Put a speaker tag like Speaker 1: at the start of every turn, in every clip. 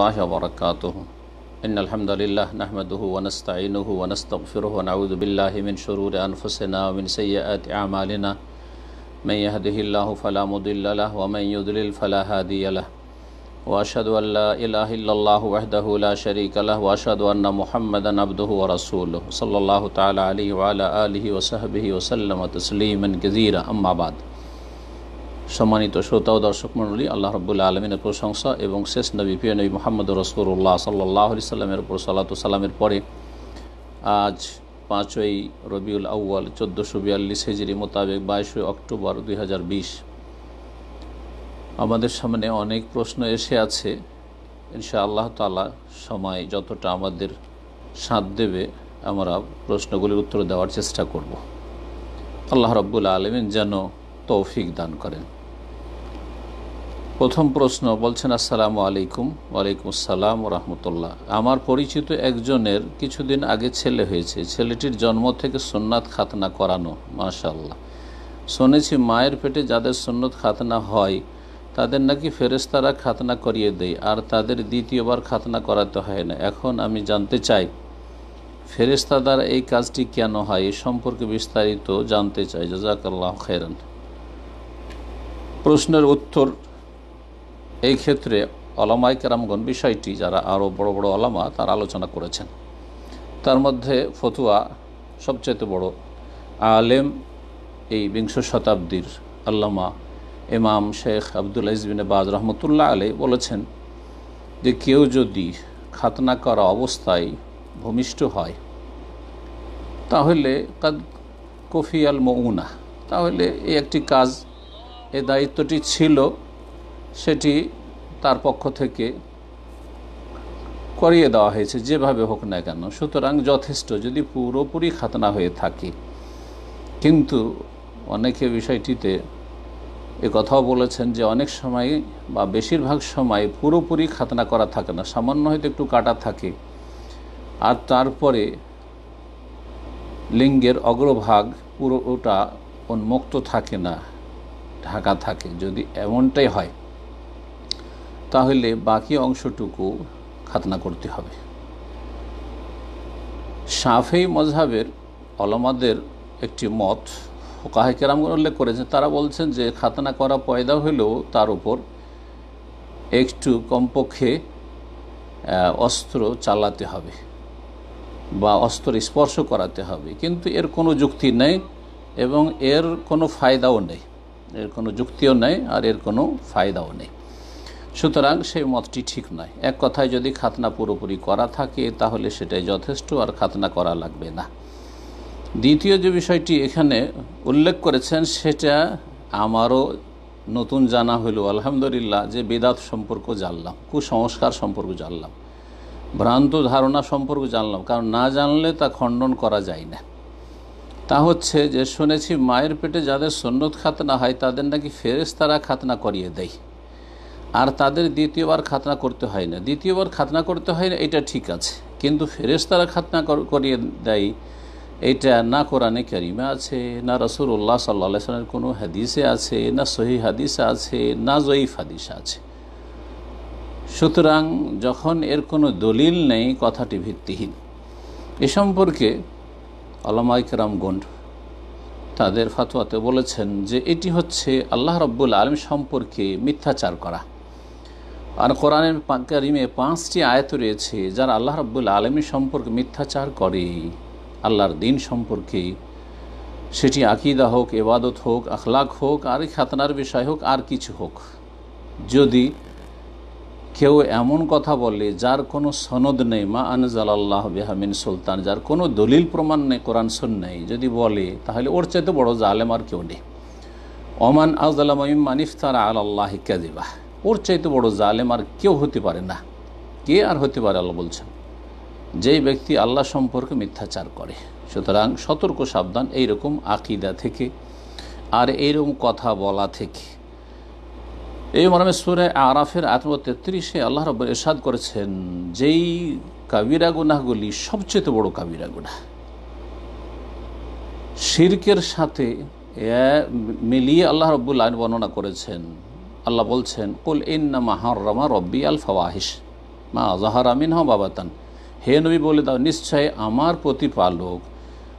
Speaker 1: वरहमल वरक इनहमदिल्ला नहमद वनस्तिन वनस्तफ़िर नबीमिन शरूर अनफसना मिन सैत आमालना मैं यहदिल्ला फ़लामदिल्ला वमैदल फ़लाहदील वाशद वहदला शरीक वाशद महमद अब्दू व रसूल सल्ला तला वसहब वसलम तस्लीमन गज़ीरा अम्माबाद সম্মানিত শ্রোতা ও দর্শক মণ্ডলী, আল্লাহ রবুল্লা আলমিনের প্রশংসা এবং শেষ নবী, প্রিয় নবী মোহাম্মদ রসুল্লাহ সাল্লাহ সাল্লামের উপর সাল্লাতু সাল্লামের পরে আজ পাঁচই রবিউল আউ্য়াল চোদ্দোশো বিয়াল্লিশ হেজিরি মোতাবেক বাইশে অক্টোবর দুই হাজার বিশ। আমাদের সামনে অনেক প্রশ্ন এসে আছে। ইনশা আল্লাহ তালা সময় যতটা আমাদের সাথ দেবে, আমরা প্রশ্নগুলির উত্তর দেওয়ার চেষ্টা করব। আল্লাহ রব্বুল আলমিন যেন তৌফিক দান করেন। প্রথম প্রশ্ন বলছেন, আসসালামু আলাইকুম, ওয়ালাইকুম আসসালাম রহমতুল্লাহ আমার পরিচিত একজনের কিছুদিন আগে ছেলে হয়েছে। ছেলেটির জন্ম থেকে সোননাথ খাতনা করানো মাশাল্লাহ শুনেছি মায়ের পেটে যাদের সুন্নত খাতনা হয়, তাদের নাকি ফেরেস্তারা খাতনা করিয়ে দেয়, আর তাদের দ্বিতীয়বার খাতনা করাতে হয় না। এখন আমি জানতে চাই ফেরেস্তা দ্বারা এই কাজটি কেন হয়? এ সম্পর্কে বিস্তারিত জানতে চাই। জাজাকাল্লাহ খেরান প্রশ্নের উত্তর এই ক্ষেত্রে অলামাই কেরামগণ বিষয়টি যারা আরও বড় বড় অলামা তার আলোচনা করেছেন। তার মধ্যে ফতুয়া সবচেয়ে বড়। আলেম এই বিংশ শতাব্দীর আল্লামা ইমাম শেখ আবদুল ইজবিন বাজ রহমতুল্লাহ আলী বলেছেন যে, কেউ যদি খাতনা করা অবস্থায় ভূমিষ্ঠ হয়, তাহলে কাদ কফি আল মৌনা তাহলে এই একটি কাজ এ দায়িত্বটি ছিল সেটি তার পক্ষ থেকে করিয়ে দেওয়া হয়েছে, যেভাবে হোক না কেন। সুতরাং যথেষ্ট, যদি পুরোপুরি খাতনা হয়ে থাকে। কিন্তু অনেকে বিষয়টিতে এ কথাও বলেছেন যে অনেক সময় বা বেশিরভাগ সময় পুরোপুরি খাতনা করা থাকে না, সামান্য হয়তো একটু কাটা থাকে। আর তারপরে লিঙ্গের অগ্রভাগ পুরোটা উন্মুক্ত থাকে না, ঢাকা থাকে। যদি এমনটাই হয় তাহলে বাকি অংশটুকু খাতনা করতে হবে। সাফেই মজহাবের অলমাদের একটি মত কাহে কেরাম উল্লেখ করেছেন। তারা বলছেন যে খাতনা করা পয়দা হলেও তার উপর একটু কমপক্ষে অস্ত্র চালাতে হবে বা অস্ত্র স্পর্শ করাতে হবে। কিন্তু এর কোনো যুক্তি নেই এবং এর কোনো ফায়দাও নেই। এর কোনো যুক্তিও নেই আর এর কোনো ফায়দাও নেই। সুতরাং সেই মতটি ঠিক নয়। এক কথায় যদি খাতনা পুরোপুরি করা থাকে, তাহলে সেটাই যথেষ্ট আর খাতনা করা লাগবে না। দ্বিতীয় যে বিষয়টি এখানে উল্লেখ করেছেন, সেটা আমারও নতুন জানা হইল, আলহামদুলিল্লাহ, যে বেদাত সম্পর্ক জানলাম, কুসংস্কার সম্পর্ক জানলাম, ভ্রান্ত ধারণা সম্পর্ক জানলাম, কারণ না জানলে তা খণ্ডন করা যায় না। তা হচ্ছে যে শুনেছি, মায়ের পেটে যাদের সন্ন্যত খাতনা হয়, তাদের নাকি ফেরেস তারা খাতনা করিয়ে দেয়। আর তাদের দ্বিতীয়বার খাতনা করতে হয় না। দ্বিতীয়বার খাতনা করতে হয় না, এটা ঠিক আছে। কিন্তু ফেরেস তারা খাতনা করিয়ে দেয়, এটা না কোরআনে ক্যারিমা আছে, না রসুল্লাহ সাল্লা সাল্লামের কোনো হাদিসে আছে, না সহি হাদিসে আছে, না জয়ীফ হাদিসে আছে। সুতরাং যখন এর কোনো দলিল নেই, কথাটি ভিত্তিহীন। এ সম্পর্কে আলামাইকরাম গন্ড তাদের ফাতোয়াতে বলেছেন যে, এটি হচ্ছে আল্লাহ রব্বুল আলম সম্পর্কে মিথ্যাচার করা। আর কোরআনের কারিমে পাঁচটি আয়ত রয়েছে, যারা আল্লাহ রব্বুল আলমী সম্পর্কে মিথ্যাচার করে। আল্লাহর দিন সম্পর্কে সেটি আকিদা হোক এবাদত হোক, আখলাক হোক, আর খাতনার বিষয় হোক, আর কিছু হোক। যদি কেউ এমন কথা বলে, যার কোনো সনদ নেই, মা আনজাল আল্লাহ বেহামিন সুলতান, যার কোনো দলিল প্রমাণ নেই, কোরআন নেই যদি বলে, তাহলে ওর চাইতে বড় জালেম আর কেউ নেই। ওমান আউজালাম মানিফতার আল আল্লাহ কাদিবাহ ওর চাইতে বড় জালেম আর কেউ হতে পারে না। কে আর হতে পারে আল্লাহ বলছেন? যেই ব্যক্তি আল্লাহ সম্পর্কে মিথ্যাচার করে, সুতরাং সতর্ক, সাবধান, এইরকম আকিদা থেকে আর এইরকম কথা বলা থেকে। এই মরমে সুরে আরাফের আত্ম তেত্রিশে আল্লাহ রব এরশাদ করেছেন, যেই কাবিরা গুনাহগুলি সবচেয়ে বড় কাবিরা গুনাহ। শির্কের সাথে মিলিয়ে আল্লাহ রব্বুল আইন বর্ণনা করেছেন আল্লাহ বলছেন, কুল ইন্না মাহারমা রব্বি আল ফওয়াহিস মা জাহার আমিন হ বাবাতান। হে নবী, বলে দাও, নিশ্চয় আমার প্রতিপালক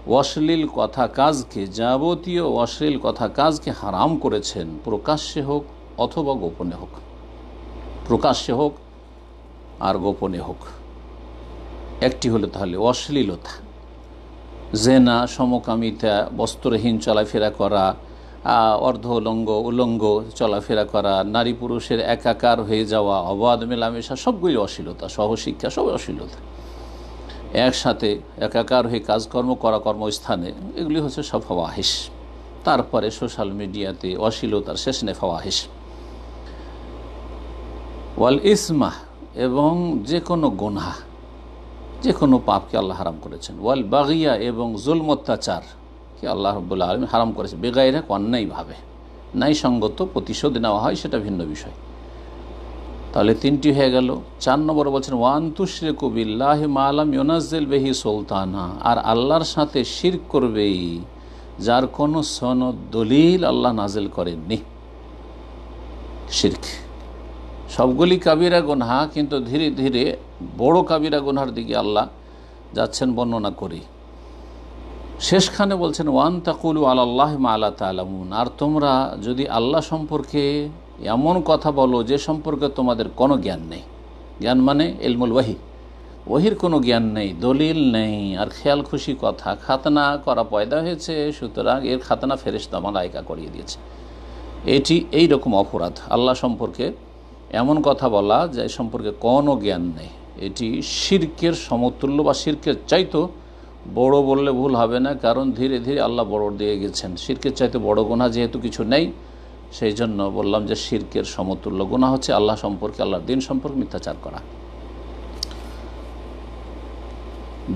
Speaker 1: অশ্লীল কথা কাজকে, যাবতীয় অশ্লীল কথা কাজকে হারাম করেছেন। প্রকাশ্যে হোক অথবা গোপনে হোক। প্রকাশ্যে হোক আর গোপনে হোক। একটি হলো তাহলে অশ্লীলতা। জেনা, সমকামিতা, বস্ত্রহীন চলাফেরা করা অর্ধ উলঙ্গ উলঙ্গ, চলাফেরা করা, নারী পুরুষের একাকার হয়ে যাওয়া, অবাধ, মেলামেশা, সবগুলি অশ্লীলতা, সহশিক্ষা, সব অশ্লীলতা। একসাথে একাকার হয়ে কাজকর্ম করা কর্মস্থানে, এগুলি হচ্ছে সব ফাওয়াহিস তারপরে সোশ্যাল মিডিয়াতে অশ্লীলতার শেষ নেই ফাওয়াহিস ওয়াল ইসমা এবং যে কোনো গোনহা, যে কোনো পাপকে আল্লাহ হারাম করেছেন। ওয়াল বাগিয়া এবং জুলম অত্যাচার কে আল্লাহ রব্বুল্লা আলম হারাম করেছে। বেগাইরা অন্যায়ভাবে নাই সঙ্গত প্রতিশোধ নেওয়া হয়, সেটা ভিন্ন বিষয়। তাহলে তিনটি হয়ে গেল। চার নম্বর বলছেন, ওয়ান তুশরে কবিল্লাহ মালাম ইউনাজেল বেহি সুলতানা। আর আল্লাহর সাথে শির করবেই, যার কোনো সনদ, দলিল আল্লাহ নাজেল করেননি। শির্ক। সবগুলি কাবিরা গুনহা, কিন্তু ধীরে ধীরে বড় কাবিরা গুনহার দিকে আল্লাহ যাচ্ছেন বর্ণনা করি শেষখানে বলছেন, ওয়ান তাকুলু আল্লাহ মা আল্লাহ তালামুন আর তোমরা যদি আল্লাহ সম্পর্কে এমন কথা বলো যে সম্পর্কে তোমাদের কোনো জ্ঞান নেই। জ্ঞান মানে এলমুল ওয়াহি। ওহির কোনো জ্ঞান নেই, দলিল নেই, আর খেয়াল খুশি কথা। খাতনা করা পয়দা হয়েছে, সুতরাং এর খাতনা ফেরেস্তা মালাইকা করিয়ে দিয়েছে। এটি এই রকম অপরাধ। আল্লাহ সম্পর্কে এমন কথা বলা যে সম্পর্কে কোনো জ্ঞান নেই। এটি শির্কের সমতুল্য বা শির্কের চাইতো বড় বললে ভুল হবে না, কারণ ধীরে ধীরে আল্লাহ বড় দিয়ে গেছেন। শির্কের চাইতে বড় গোনা যেহেতু কিছু নেই, সেই জন্য বললাম যে শির্কের সমতুল্য গোনা হচ্ছে আল্লাহ সম্পর্কে, আল্লাহর দিন সম্পর্কে মিথ্যাচার করা।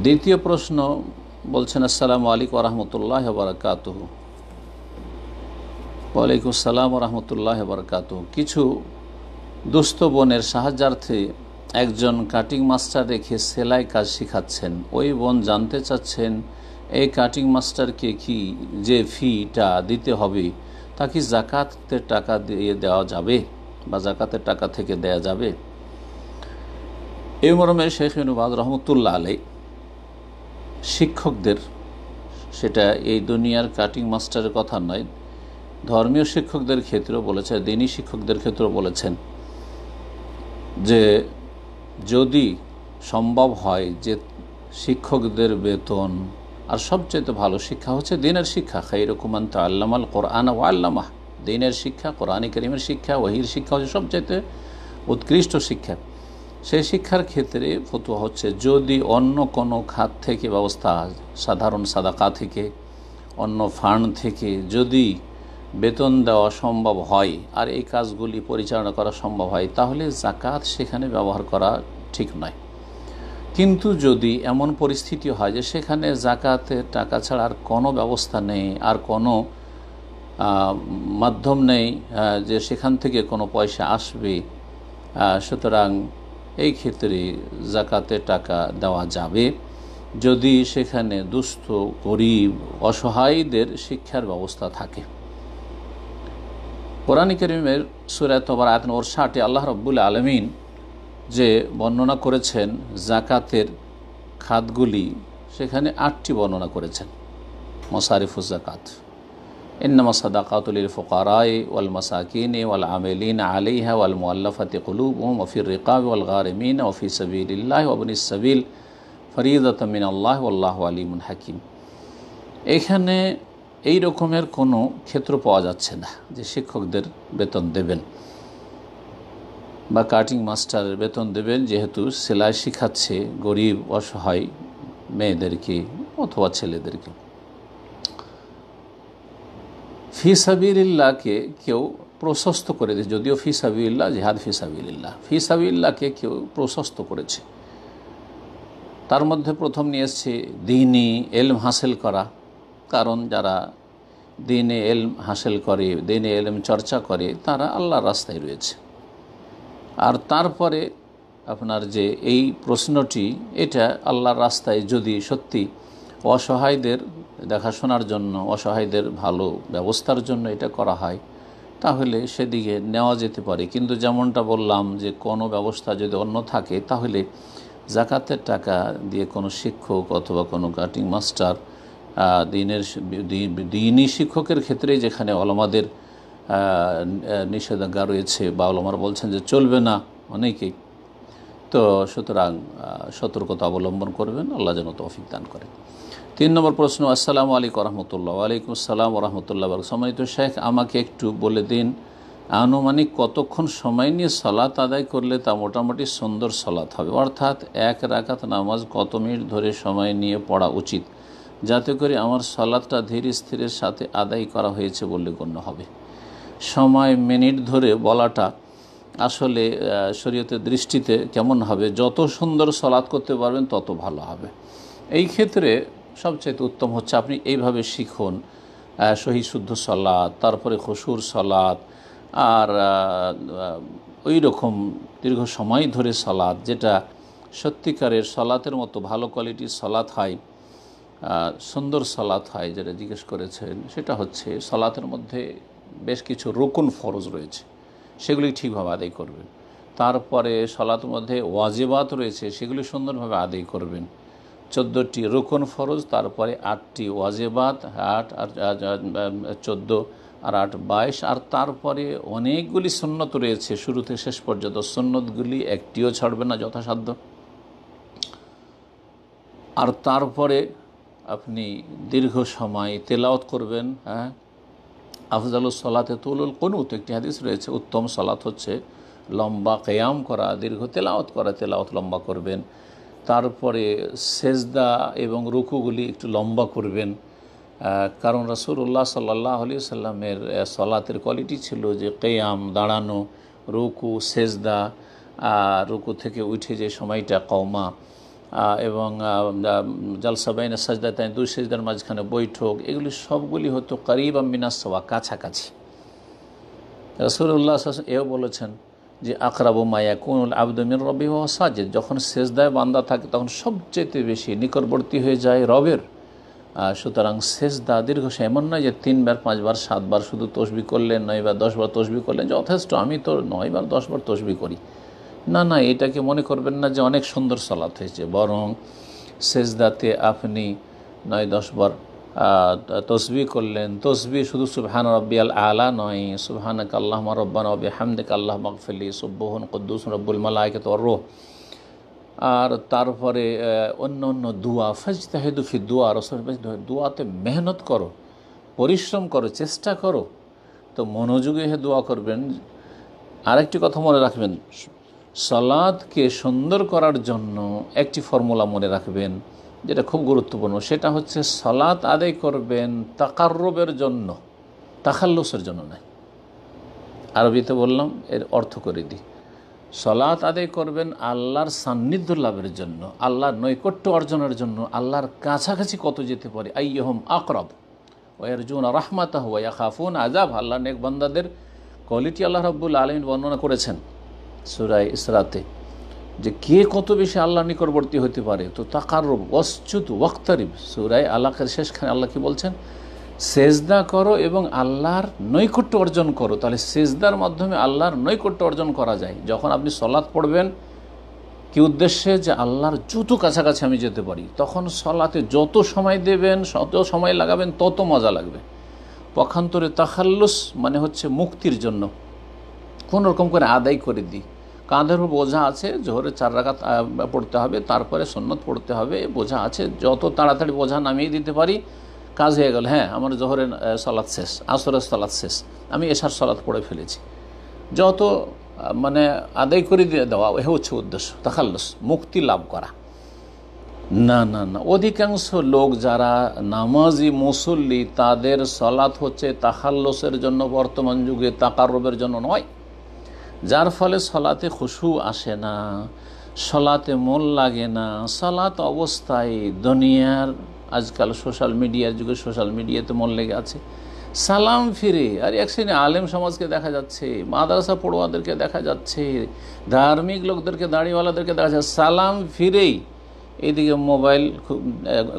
Speaker 1: দ্বিতীয় প্রশ্ন বলছেন, আসসালামু আলাইকুম রহমতুল্লাহ বারকাত ওয়ালাইকুম আসসালাম রহমতুল্লাহ বারকাত কিছু দুস্থ বোনের সাহায্যার্থে একজন কাটিং মাস্টার রেখে সেলাই কাজ শেখাচ্ছেন। ওই বোন জানতে চাচ্ছেন, এই কাটিং মাস্টারকে কি যে ফিটা দিতে হবে, তা কি জাকাতের টাকা দিয়ে দেওয়া যাবে বা জাকাতের টাকা থেকে দেয়া যাবে? এই মরমে শেখ ইনুবাদ রহমতুল্লাহ আলাই শিক্ষকদের, সেটা এই দুনিয়ার কাটিং মাস্টারের কথা নয়, ধর্মীয় শিক্ষকদের ক্ষেত্রেও বলেছেন দিনী শিক্ষকদের ক্ষেত্রেও বলেছেন যে যদি সম্ভব হয় যে শিক্ষকদের বেতন, আর সবচেয়ে ভালো শিক্ষা হচ্ছে দিনের শিক্ষা খাইরকুমান তো আল্লামাল কোরআন ও আল্লামাহ। দিনের শিক্ষা, কোরআনী করিমের শিক্ষা ওহির শিক্ষা হচ্ছে সবচাইতে উৎকৃষ্ট শিক্ষা। সেই শিক্ষার ক্ষেত্রে ফতুয়া হচ্ছে যদি অন্য কোনো খাত থেকে ব্যবস্থা, সাধারণ সাদাকা থেকে, অন্য ফান্ড থেকে যদি বেতন দেওয়া সম্ভব হয় আর এই কাজগুলি পরিচালনা করা সম্ভব হয়, তাহলে জাকাত সেখানে ব্যবহার করা ঠিক নয়। কিন্তু যদি এমন পরিস্থিতি হয় যে সেখানে জাকাতের টাকা ছাড়া আর কোনো ব্যবস্থা নেই, আর কোনো মাধ্যম নেই যে সেখান থেকে কোনো পয়সা আসবে সুতরাং এই ক্ষেত্রে জাকাতের টাকা দেওয়া যাবে। যদি সেখানে দুস্থ, গরিব, অসহায়দের শিক্ষার ব্যবস্থা থাকে। কোরআন করিমের সুরায় তবর আয়তন ওর ষাটে আল্লাহ রব্বুল আলমিন যে বর্ণনা করেছেন জাকাতের খাতগুলি, সেখানে আটটি বর্ণনা করেছেন। মসারিফুজ জাকাত ইন্নামা সাদাকাতুল ফোকারায় ওয়াল মাসাকিন ওয়াল আমেলিন আলিহা ওয়াল মুআল্লাফাতি কুলুবহুম ওফির রিকাব ওয়াল গারিমিন ওফি সাবিলিল্লাহ ওবনিস সাবিল ফরিদ মিন আল্লাহ আল্লাহ আলিমুন হাকিম। এখানে এই রকমের কোনো ক্ষেত্র পাওয়া যাচ্ছে না যে শিক্ষকদের বেতন দেবেন বা কাটিং মাস্টারের বেতন দেবেন, যেহেতু সেলাই শিখাচ্ছে গরিব, অসহায় মেয়েদেরকে অথবা ছেলেদেরকে। ফিসাবিল্লাহকে কেউ প্রশস্ত করে দিয়েছে যদিও ফিসাবিল্লাহ জেহাদ ফিসাবিল্লাহ ফিসাবিল্লাহকে কেউ প্রশস্ত করেছে। তার মধ্যে প্রথম নিয়ে এসছে দিনই এলম হাসিল করা। কারণ যারা দিনে এলম হাসিল করে, দিনে এলম চর্চা করে, তারা আল্লাহর রাস্তায় রয়েছে। আর তারপরে আপনার যে এই প্রশ্নটি, এটা আল্লাহর রাস্তায় যদি সত্যি অসহায়দের দেখাশোনার জন্য, অসহায়দের ভালো ব্যবস্থার জন্য এটা করা হয়, তাহলে সেদিকে নেওয়া যেতে পারে। কিন্তু যেমনটা বললাম যে কোনো ব্যবস্থা যদি অন্য থাকে, তাহলে জাকাতের টাকা দিয়ে কোনো শিক্ষক অথবা কোনো কাটিং মাস্টার দিনের দিনই শিক্ষকের ক্ষেত্রে যেখানে অলমাদের নিষেধাজ্ঞা রয়েছে বা অলমার বলছেন যে চলবে না অনেকেই। তো সুতরাং সতর্কতা অবলম্বন করবেন, আল্লাহ যেন তৌফিক দান করেন। তিন নম্বর প্রশ্ন, আসসালামু আলাইকুম রহমতুল্লাহ। ওয়ালাইকুম আসসালাম রহমতুল্লাহ সম্মানিত শেখ, আমাকে একটু বলে দিন, আনুমানিক কতক্ষণ সময় নিয়ে সলাৎ আদায় করলে তা মোটামুটি সুন্দর সলাৎ হবে? অর্থাৎ এক রাকাত নামাজ কত মিনিট ধরে সময় নিয়ে পড়া উচিত? যাতে করে আমার সলাদটা ধীর স্থিরের সাথে আদায় করা হয়েছে বলে গণ্য হবে। সময় মিনিট ধরে বলাটা আসলে শরীয়তের দৃষ্টিতে কেমন হবে, যত সুন্দর সলাদ করতে পারবেন তত ভালো হবে। এই ক্ষেত্রে সবচেয়ে উত্তম হচ্ছে আপনি এইভাবে শিখুন সহি শুদ্ধ সলাৎ তারপরে খসুর সলাদ আর ওই রকম দীর্ঘ সময় ধরে সলাদ যেটা সত্যিকারের সলাতের মতো ভালো কোয়ালিটির সলাৎ হয়। সুন্দর সলাৎ হয় যেটা জিজ্ঞেস করেছেন, সেটা হচ্ছে সলাতের মধ্যে বেশ কিছু রোকন ফরজ রয়েছে, সেগুলি ঠিকভাবে আদায় করবেন। তারপরে সলাতের মধ্যে ওয়াজিবাত রয়েছে, সেগুলি সুন্দরভাবে আদায় করবেন। চোদ্দোটি রোকন ফরজ, তারপরে আটটি ওয়াজেবাত, আট আর চোদ্দ আর আট বাইশ, আর তারপরে অনেকগুলি সন্ন্যত রয়েছে শুরু থেকে শেষ পর্যন্ত সন্ন্যতগুলি একটিও ছাড়বে না যথাসাধ্য। আর তারপরে আপনি দীর্ঘ সময় তেলাওত করবেন হ্যাঁ? আফজাল সলাতে তুলুল কনুত, একটি হাদিস রয়েছে, উত্তম সলাত হচ্ছে লম্বা কেয়াম করা, দীর্ঘ তেলাওত করা তেলাওত লম্বা করবেন। তারপরে সেজদা এবং রুকুগুলি একটু লম্বা করবেন। কারণ রসুল্লাহ সাল্লাহ আলি সাল্লামের সলাতের কোয়ালিটি ছিল যে কেয়াম, দাঁড়ানো, রুকু, সেজদা, আর রুকু থেকে উঠে যে সময়টা কমা এবং জালসাবাইনা সাজদা তাই দুই সেজদার মাঝখানে বৈঠক, এগুলি সবগুলি হতো করিব মিনাসওয়া কাছাকাছি। রসুল্লাহ এও বলেছেন যে, আকরাবু মায়া কুনুল আবদমিন রবি ও সাজেদ, যখন শেষদায় বান্দা থাকে, তখন সবচেয়ে বেশি নিকটবর্তী হয়ে যায় রবের। সুতরাং শেষদা দীর্ঘ এমন নয় যে, তিনবার, পাঁচবার, সাতবার শুধু তসবি করলেন, নয়বার, দশবার তসবি করলেন, যথেষ্ট, আমি তো নয়বার, দশবার তসবি করি। না না, এটাকে মনে করবেন না যে অনেক সুন্দর সলাৎ হয়েছে, বরং সেজদাতে আপনি নয় দশবার তসবি করলেন। তসবি শুধু সুবহান রব্বিয়াল আলা নয়, সুবহানাক আল্লাহ রব্বান রব্বি হামদিক আল্লাহ মকফলি সুব্বহন কদ্দুস রব্বুল মালায়কে রোহ। আর তারপরে অন্য অন্য দুয়া ফজতাহেদুফি দুয়া রসল দুয়াতে মেহনত করো, পরিশ্রম করো, চেষ্টা করো। তো মনোযোগে হে দোয়া করবেন। আরেকটি কথা মনে রাখবেন সলাদকে সুন্দর করার জন্য একটি ফর্মুলা মনে রাখবেন, যেটা খুব গুরুত্বপূর্ণ। সেটা হচ্ছে সলাৎ আদায় করবেন তাকার্রবের জন্য তাকাল্লুসের জন্য নয়। আরবিতে বললাম, এর অর্থ করে দিই। সলাৎ আদায় করবেন আল্লাহর সান্নিধ্য লাভের জন্য, আল্লাহর নৈকট্য অর্জনের জন্য, আল্লাহর কাছাকাছি কত যেতে পারে। আইয়হম আকরব ওয়ারজুন রাহমাতাহ ওয়া খাফুন আজাব আল্লাহ নেক বান্দাদের কোয়ালিটি আল্লাহ রব্বুল আলমিন বর্ণনা করেছেন। সুরাই ইসরাতে, যে কে কত বেশি আল্লাহ নিকটবর্তী হতে পারে? তো তাকার অচ্যুত ওয়াক্তারিব। সুরাই আল্লাহের শেষখানে আল্লাহ কি বলছেন? সেজদা করো এবং আল্লাহর নৈকট্য অর্জন করো। তাহলে সেজদার মাধ্যমে আল্লাহর নৈকট্য অর্জন করা যায়। যখন আপনি সলাৎ পড়বেন, কি উদ্দেশ্যে? যে আল্লাহর যত কাছাকাছি আমি যেতে পারি। তখন সলাতে যত সময় দেবেন, যত সময় লাগাবেন, তত মজা লাগবে। পক্ষান্তরে তাখাল্লুস মানে হচ্ছে মুক্তির জন্য। কোনো রকম করে আদায় করে দিই। কাঁধের উপর বোঝা আছে জোহরে চার রাখাত পড়তে হবে, তারপরে সন্ন্যত পড়তে হবে, বোঝা আছে, যত তাড়াতাড়ি বোঝা নামিয়ে দিতে পারি, কাজ হয়ে গেল। হ্যাঁ আমার জোহরের সলাৎ শেষ, আসরের সলাৎ শেষ, আমি এসার সলাৎ পড়ে ফেলেছি। যত মানে আদায় করে দিয়ে দেওয়া, এ হচ্ছে উদ্দেশ্য, তাখাল্লস, মুক্তি লাভ করা। না না না, অধিকাংশ লোক যারা নামাজি মুসল্লি, তাদের সলাৎ হচ্ছে তাখাল্লসের জন্য, বর্তমান যুগে তাকারবের জন্য নয়। যার ফলে সলাতে খুশু আসে না, সলাতে মন লাগে না। সলাত অবস্থায় দুনিয়ার, আজকাল সোশ্যাল মিডিয়ার যুগে সোশ্যাল মিডিয়াতে মন লেগে আছে। সালাম ফিরে, আর এক শ্রেণি আলেম সমাজকে দেখা যাচ্ছে, মাদ্রাসা পড়ুয়াদেরকে দেখা যাচ্ছে, ধার্মিক লোকদেরকে, দাঁড়িওয়ালাদেরকে দেখা যাচ্ছে। সালাম ফিরেই এইদিকে মোবাইল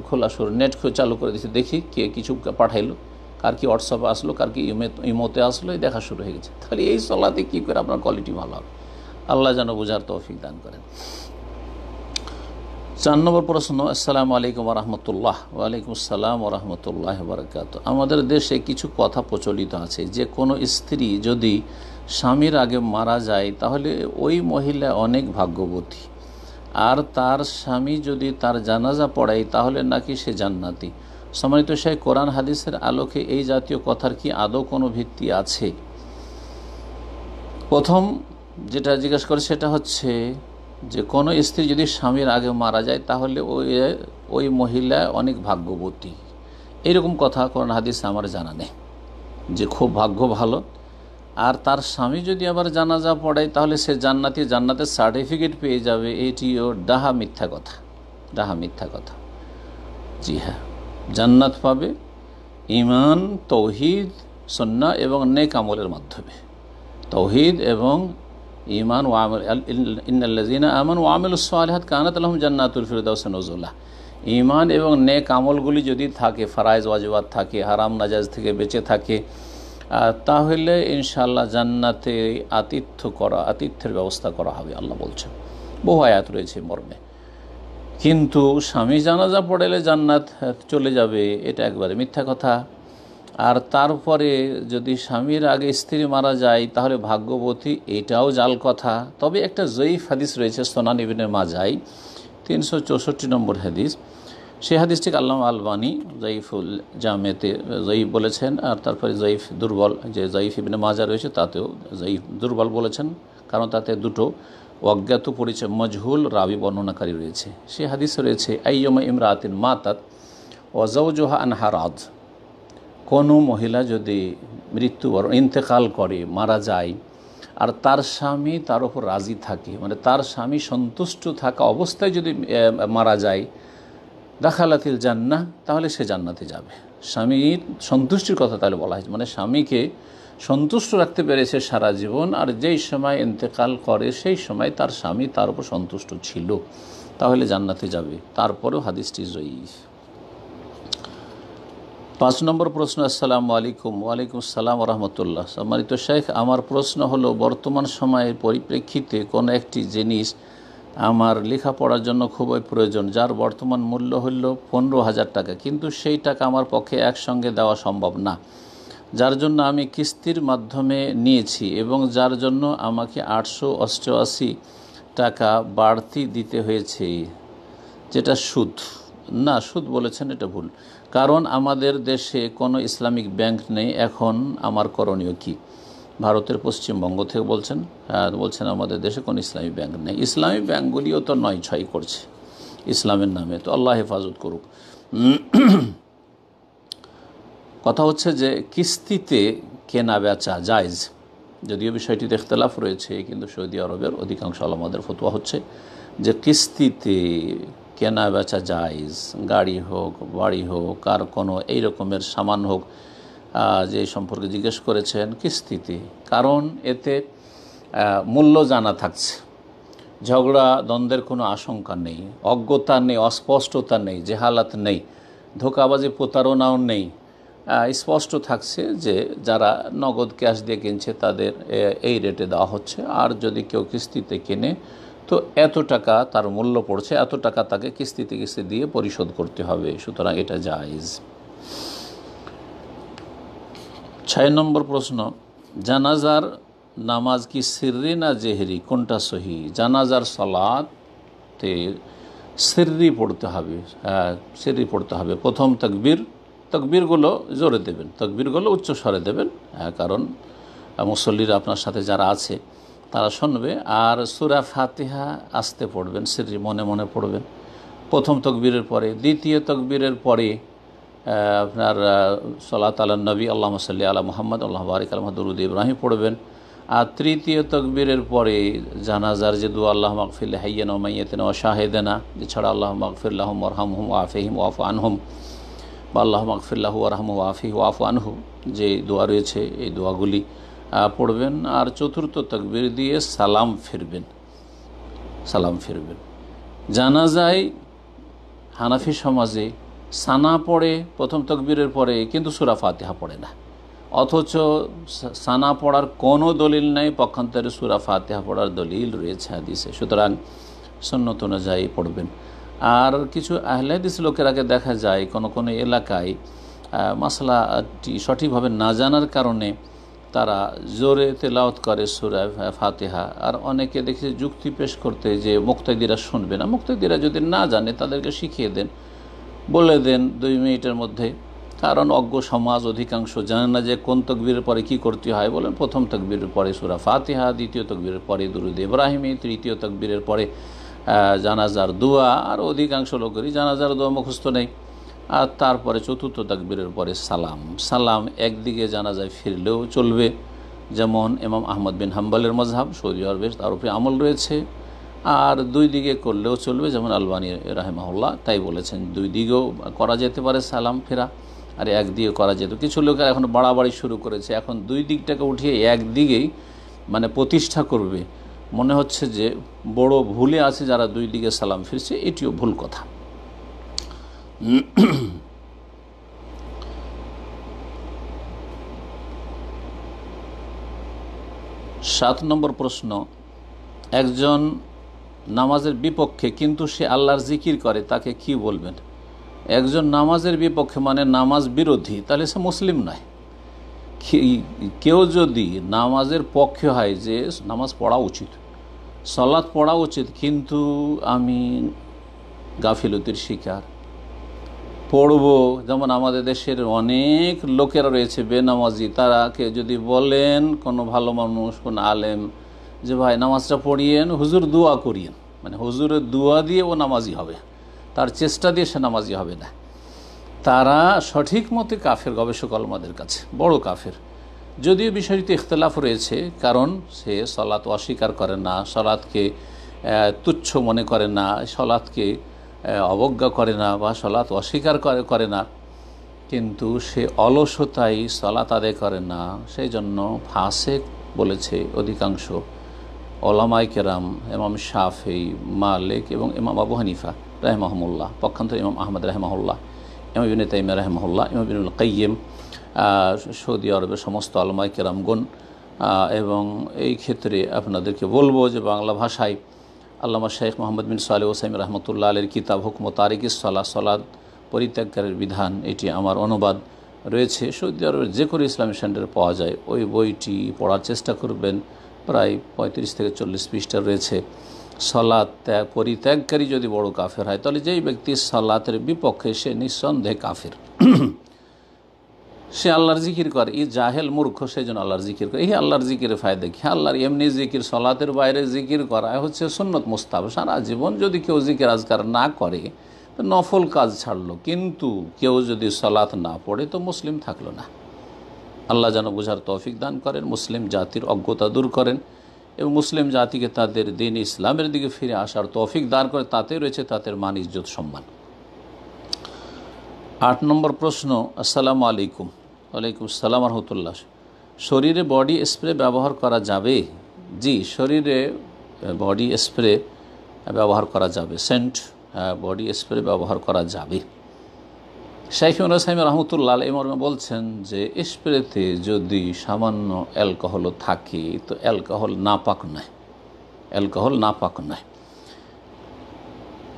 Speaker 1: খোলা শুরু, নেট চালু করে দিচ্ছে দেখি কে কিছু পাঠাইলো। কার কি হোয়াটসঅ্যাপে আসলো, কার কি ইমে ইমোতে আসলো, এই দেখা শুরু হয়ে গেছে। তাহলে এই সলাতে কী করে আপনার কোয়ালিটি ভালো হবে? আল্লাহ যেন বোঝার তৌফিক দান করেন। চার নম্বর প্রশ্ন, আসসালামু আলাইকুম রহমতুল্লাহ ওয়ালাইকুম আসসালাম রহমতুল্লাহ বরকাত আমাদের দেশে কিছু কথা প্রচলিত আছে, যে কোনো স্ত্রী যদি স্বামীর আগে মারা যায়, তাহলে ওই মহিলা অনেক ভাগ্যবতী। আর তার স্বামী যদি তার জানাজা পড়ায়, তাহলে নাকি সে জান্নাতি। সম্মানিত শাহ কোরআন হাদিসের আলোকে এই জাতীয় কথার কি আদৌ কোনো ভিত্তি আছে? প্রথম যেটা জিজ্ঞেস করে সেটা হচ্ছে যে, কোনো স্ত্রী যদি স্বামীর আগে মারা যায়, তাহলে ওই ওই মহিলা অনেক ভাগ্যবতী। এরকম কথা কোরআন হাদিসে আমার জানা নেই যে, খুব ভাগ্য ভালো। আর তার স্বামী যদি আবার জানাজা পড়ায়, তাহলে সে জান্নাতি জান্নাতের সার্টিফিকেট পেয়ে যাবে। এটিও ডাহা মিথ্যা কথা, ডাহা মিথ্যা কথা। জি হ্যাঁ। জান্নাত পাবে। ইমান তৌহিদ সন্না এবং নেক আমলের মাধ্যমে। তৌহিদ এবং ইমান ও আমল ইন্নাল্লাজিনা আমান ও আমিল সালেহাত কানাত আলহম জান্নাতুল ফিরদাউস নজুল্লাহ ইমান এবং নেক আমলগুলি যদি থাকে, ফারাইজ ওয়াজিবাদ থাকে, হারাম নাজাজ থেকে বেঁচে থাকে তাহলে ইনশাল্লাহ জান্নাতে আতিথ্য করা, আতিথ্যের ব্যবস্থা করা হবে, আল্লাহ বলছেন। বহু আয়াত রয়েছে মর্মে। কিন্তু স্বামী জানাজা পড়েলে জান্নাত চলে যাবে, এটা একবারে মিথ্যা কথা। আর তারপরে যদি স্বামীর আগে স্ত্রী মারা যায়, তাহলে ভাগ্যবতী এটাও জাল কথা। তবে একটা জয়ীফ হাদিস রয়েছে সোনান ইবিনের মাজাই, তিনশো চৌষট্টি নম্বর হাদিস। সে হাদিসটিকে আল্লাহ আলবানী জয়ীফুল জামেতে, জয়ীফ বলেছেন, আর তারপরে জয়ীফ দুর্বল, যে জয়ীফ ইবিনে মাজা রয়েছে, তাতেও জয়ীফ দুর্বল বলেছেন, কারণ তাতে দুটো অজ্ঞাত পরিচয়, মজহুল রাবি বর্ণনাকারী রয়েছে। সে হাদিস রয়েছে, আইয়মা ইমরাতিন মাতাত ওয়াজৌজোহা আনহারাদ কোনো মহিলা যদি মৃত্যুবরণ, ইন্তেকাল করে, মারা যায়, আর তার স্বামী তার উপর রাজি থাকে মানে তার স্বামী সন্তুষ্ট থাকা অবস্থায় যদি মারা যায়, দাখালাতিল জান্না তাহলে সে জান্নাতে যাবে। স্বামীর সন্তুষ্টির কথা তাহলে বলা হয়েছে মানে স্বামীকে সন্তুষ্ট রাখতে পেরেছে সারা জীবন, আর যেই সময় ইন্তেকাল করে, সেই সময় তার স্বামী তার উপর সন্তুষ্ট ছিল। তাহলে জান্নাতে যাবে। তারপরেও হাদিসটি জয়ী পাঁচ নম্বর প্রশ্ন, আসসালামু আলাইকুম। ওয়ালাইকুম আসসালাম রহমতুল্লাহ সম্মানিত শেখ, আমার প্রশ্ন হলো, বর্তমান সময়ের পরিপ্রেক্ষিতে কোনো একটি জিনিস আমার লেখাপড়ার জন্য খুবই প্রয়োজন, যার বর্তমান মূল্য হল পনেরো হাজার টাকা, কিন্তু সেই টাকা আমার পক্ষে একসঙ্গে দেওয়া সম্ভব না। যার জন্য আমি কিস্তির মাধ্যমে নিয়েছি এবং যার জন্য আমাকে আটশো অষ্টআশি টাকা বাড়তি দিতে হয়েছে, যেটা সুদ। না, সুদ বলেছেন, এটা ভুল। কারণ আমাদের দেশে কোনো ইসলামিক ব্যাংক নেই, এখন আমার করণীয় কি? ভারতের পশ্চিমবঙ্গ থেকে বলছেন হ্যাঁ বলছেন আমাদের দেশে কোনো ইসলামী ব্যাংক নেই। ইসলামী ব্যাংকগুলিও তো নয়, ছয় করছে, ইসলামের নামে। তো আল্লাহ হেফাজত করুক। কথা হচ্ছে যে কিস্তিতে কেনা বেচা জায়জ। যদিও বিষয়টিতে ইখতলাফ রয়েছে, কিন্তু সৌদি আরবের অধিকাংশ আলমাদের ফতোয়া হচ্ছে যে কিস্তিতে কেনা বেচা জায়জ, গাড়ি হোক, বাড়ি হোক আর কোনো এই রকমের সামান হোক যে সম্পর্কে জিজ্ঞেস করেছেন কিস্তিতে। কারণ এতে মূল্য জানা থাকছে। ঝগড়া, দ্বন্দ্বের কোনো আশঙ্কা নেই। অজ্ঞতা নেই, অস্পষ্টতা নেই, জেহালাত নেই, ধোকাবাজি, প্রতারণাও নেই। স্পষ্ট থাকছে যে যারা নগদ ক্যাশ দিয়ে কিনছে, তাদের এই রেটে দেওয়া হচ্ছে। আর যদি কেউ কিস্তিতে কেনে, তো এত টাকা তার মূল্য পড়ছে, এত টাকা তাকে কিস্তিতে কিস্তি দিয়ে পরিশোধ করতে হবে। সুতরাং এটা জায়জ। ছয় নম্বর প্রশ্ন, জানাজার নামাজ কি সিররি না জেহরি? কোনটা সহি? জানাজার সলাতে সিররি পড়তে হবে সিররি পড়তে হবে। প্রথম তকবির তকবিরগুলো জোরে দেবেন, তকবিরগুলো উচ্চ স্বরে দেবেন। হ্যাঁ কারণ মুসল্লিরা আপনার সাথে যারা আছে, তারা শুনবে আর সুরা ফাতিহা আসতে পড়বেন সিরি মনে মনে পড়বেন। প্রথম তকবীরের পরে, দ্বিতীয় তকবীরের পরে আপনার সলাত আল্লাহ নবী আল্লাহ সাল্লি আল্লাহ মোহাম্মদ, আল্লাহ বারিক আলমদুরুদ ইব্রাহিম পড়বেন। আর তৃতীয় তকবীরের পরে, জানাজার যে দু আল্লাহ মকফিল হাইয়েন ওমাইয়েতেন ও শাহেদেনা, এছাড়া আল্লাহ মকফিল্লাহ মরহাম হুম আফেহিম ওয়াফ আনহুম। বা আল্লাহ মকফিল্লাহ আরহাম ওয়াফি ওয়াফ আনহু, যে দোয়া রয়েছে, এই দোয়াগুলি পড়বেন। আর চতুর্থ তকবির দিয়ে সালাম ফিরবেন। সালাম ফিরবেন। জানাজায় হানাফি সমাজে সানা পড়ে প্রথম তকবীরের পরে কিন্তু সুরা ফাতিহা পড়ে না। অথচ সানা পড়ার কোনো দলিল নাই, পক্ষান্তরে সুরা ফাতিহা পড়ার দলিল রয়েছে হাদিসে। সুতরাং সন্ন্যত অনুযায়ী পড়বেন। আর কিছু আহলাদিস লোকেরাকে দেখা যায়, কোনো কোনো এলাকায় মশলাটি সঠিকভাবে না জানার কারণে তারা জোরে তেলাওত করে সুরা ফাতেহা। আর অনেকে দেখে যুক্তি পেশ করতে যে মুক্তাদিরা শুনবে না। মুক্তাদিরা যদি না জানে, তাদেরকে শিখিয়ে দেন, বলে দেন দুই মিনিটের মধ্যে। কারণ অজ্ঞ সমাজ অধিকাংশ জানে না যে কোন তকবীরের পরে কি করতে হয়। বলেন, প্রথম তকবীরের পরে সুরা ফাতিহা, দ্বিতীয় তকবীরের পরে দুরুদ ইব্রাহিমী, তৃতীয় তকবীরের পরে জানাজার দোয়া, আর অধিকাংশ লোকেরই জানাজার দোয়া মুখস্থ নেই। আর তারপরে চতুর্থ তাকবীরের পরে সালাম। সালাম একদিকে জানা যায় ফিরলেও চলবে। যেমন এমাম আহমদ বিন হাম্বালের মজহাব সৌদি আরবের তার উপরে আমল রয়েছে। আর দুই দিকে করলেও চলবে, যেমন আলবানী রাহেমাহুল্লাহ তাই বলেছেন। দুই দিকেও করা যেতে পারে সালাম ফেরা। আর একদিকে করা যেত। কিছু লোকের এখন বাড়াবাড়ি শুরু করেছে। এখন দুই দিকটাকে উঠিয়ে একদিকেই মানে প্রতিষ্ঠা করবে। মনে হচ্ছে যে বড় ভুলে আছে যারা দুই দিকে সালাম ফিরছে, এটিও ভুল কথা। সাত নম্বর প্রশ্ন, একজন নামাজের বিপক্ষে কিন্তু সে আল্লাহর জিকির করে, তাকে কি বলবেন? একজন নামাজের বিপক্ষে মানে নামাজ বিরোধী, তাহলে সে মুসলিম নয়। কেউ যদি নামাজের পক্ষে হয় যে নামাজ পড়া উচিত সলাৎ পড়া উচিত, কিন্তু আমি গাফিলতির শিকার। পড়ব, যেমন আমাদের দেশের অনেক লোকেরা রয়েছে বেনামাজি, তারাকে যদি বলেন কোনো ভালো মানুষ, কোন আলেম, যে ভাই নামাজটা পড়িয়েন, হুজুর দোয়া করিয়েন। মানে হুজুরের দোয়া দিয়ে ও নামাজি হবে। তার চেষ্টা দিয়ে সে নামাজি হবে না। তারা সঠিক মতে কাফের, গবেষক আলমাদের কাছে, বড় কাফের। যদিও বিষয়টিতে ইখতলাফ রয়েছে, কারণ সে সলাৎ অস্বীকার করে না সলাৎকে তুচ্ছ মনে করে না সলাৎকে অবজ্ঞা করে না বা সলাৎ অস্বীকার করে করে না। কিন্তু সে অলসতাই সলাৎ আদায় করে না, সেই জন্য ফাসেক বলেছে অধিকাংশ ওলামাই কেরাম এমাম শাফি মালিক এবং ইমাম আবু হানিফা, রাহমাহমুল্লাহ, পক্ষান্তর ইমাম আহমদ, রাহমাহুল্লাহ। ইমাম ইবিন তাইমা রাহমাহুল্লাহ, ইমাম বিনুল কাইম সৌদি আরবের সমস্ত আলমাই কেরামগণ এবং এই ক্ষেত্রে আপনাদেরকে বলব যে বাংলা ভাষায় আল্লামা শেখ মোহাম্মদ বিন সালে ওসাইম রহমতুল্লাহ আলের কিতাব হুকম তারিকিস সলা সলাদ পরিত্যাগকারের বিধান, এটি আমার অনুবাদ রয়েছে। সৌদি আরবের যে কোনো ইসলামী সেন্টারে পাওয়া যায়, ওই বইটি পড়ার চেষ্টা করবেন, প্রায় পঁয়ত্রিশ থেকে চল্লিশ পৃষ্ঠা রয়েছে। সলাৎ ত্যাগ, পরিত্যাগকারী যদি বড় কাফের হয়, তাহলে যেই ব্যক্তি সলাতের বিপক্ষে, সে নিঃসন্দেহে কাফের। সে আল্লাহর জিকির করে এই জাহেল মূর্খ, সেই জন্য আল্লাহর জিকির করে। এই আল্লাহর জিকির ফায়দা কি? আল্লাহর এমনি জিকির, সলাতের বাইরে জিকির করা হচ্ছে সুন্নত মুস্তাব সারা জীবন যদি কেউ জিকির আজকার না করে, তো নফল কাজ ছাড়লো। কিন্তু কেউ যদি সলাত না পড়ে, তো মুসলিম থাকল না। আল্লাহ যেন বোঝার তৌফিক দান করেন, মুসলিম জাতির অজ্ঞতা দূর করেন। এবং মুসলিম জাতিকে তাদের দিন ইসলামের দিকে ফিরে আসার তৌফিক দান করে তাতে রয়েছে তাদের মান, ইজ্জত, সম্মান। আট নম্বর প্রশ্ন, আসসালামু আলাইকুম। ওয়ালাইকুম সালাম রহমতুল্লাহ। শরীরে বডি স্প্রে ব্যবহার করা যাবে? জি, শরীরে বডি স্প্রে ব্যবহার করা যাবে। সেন্ট বডি স্প্রে ব্যবহার করা যাবে। শাইফুল রাসাইম রহমতুল্লাহ এই মর্মে বলছেন যে, স্প্রেতে যদি সামান্য অ্যালকোহলও থাকে, তো অ্যালকোহল নাপাক নয়। অ্যালকোহল নাপাক নয়।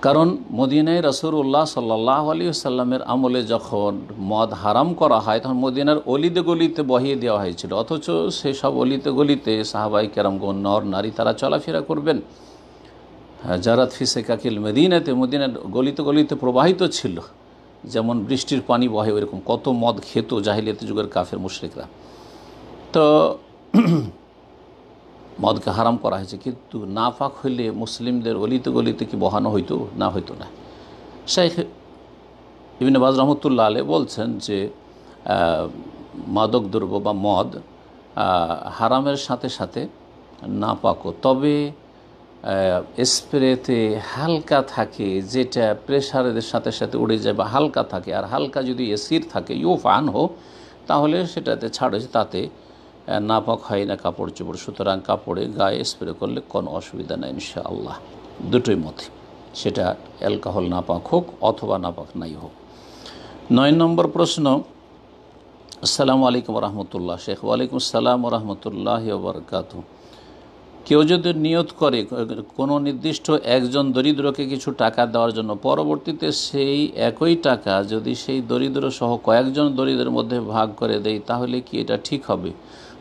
Speaker 1: কারণ মদিনায় রসুল্লাহ সাল্লাহ আলী সাল্লামের আমলে যখন মদ হারাম করা হয়, তখন মদিনার অলিতে গলিতে বহিয়ে দেওয়া হয়েছিল। অথচ সেসব অলিতে গলিতে সাহাবাই কেরামগণ নর, নারী, তারা চলাফেরা করবেন। জারাত ফিসে কাকিল মদিনাতে, মদিনার গলিতে গলিতে প্রবাহিত ছিল। যেমন বৃষ্টির পানি বহে ওইরকম, কত মদ খেত জাহিলিয়াত যুগের কাফের মুশ্রিকরা। তো মদকে হারাম করা হয়েছে, কিন্তু না ফাঁক হইলে মুসলিমদের অলিতে গলিতে কি বহানো হইতো? না হইতো না। শেখ ইবিন বাজ রহমতুল্লাহ আলে বলছেন যে মাদক দ্রব্য বা মদ হারামের সাথে সাথে না পাকো তবে স্প্রেতে হালকা থাকে, যেটা প্রেশারের সাথে সাথে উড়ে যায় বা হালকা থাকে। আর হালকা যদি এসির থাকে ইউ ফান হো, তাহলে সেটাতে ছাড় তাতে নাপাক হয় না কাপড় চোপড়। সুতরাং কাপড়ে গায়ে স্প্রে করলে কোনো অসুবিধা নেই, ইনশাআল্লাহ। দুটোই মতে, সেটা অ্যালকোহল নাপাক হোক অথবা নাপাক নাই হোক। নয় নম্বর প্রশ্ন, আসসালামু আলাইকুম রহমতুল্লাহ। শেখ, ওয়ালাইকুম আসসালাম রহমতুল্লাহ বরকাত কেউ যদি নিয়ত করে, কোনো নির্দিষ্ট একজন দরিদ্রকে কিছু টাকা দেওয়ার জন্য, পরবর্তীতে সেই একই টাকা যদি সেই দরিদ্র সহ কয়েকজন দরিদ্রের মধ্যে ভাগ করে দেয়, তাহলে কি এটা ঠিক হবে?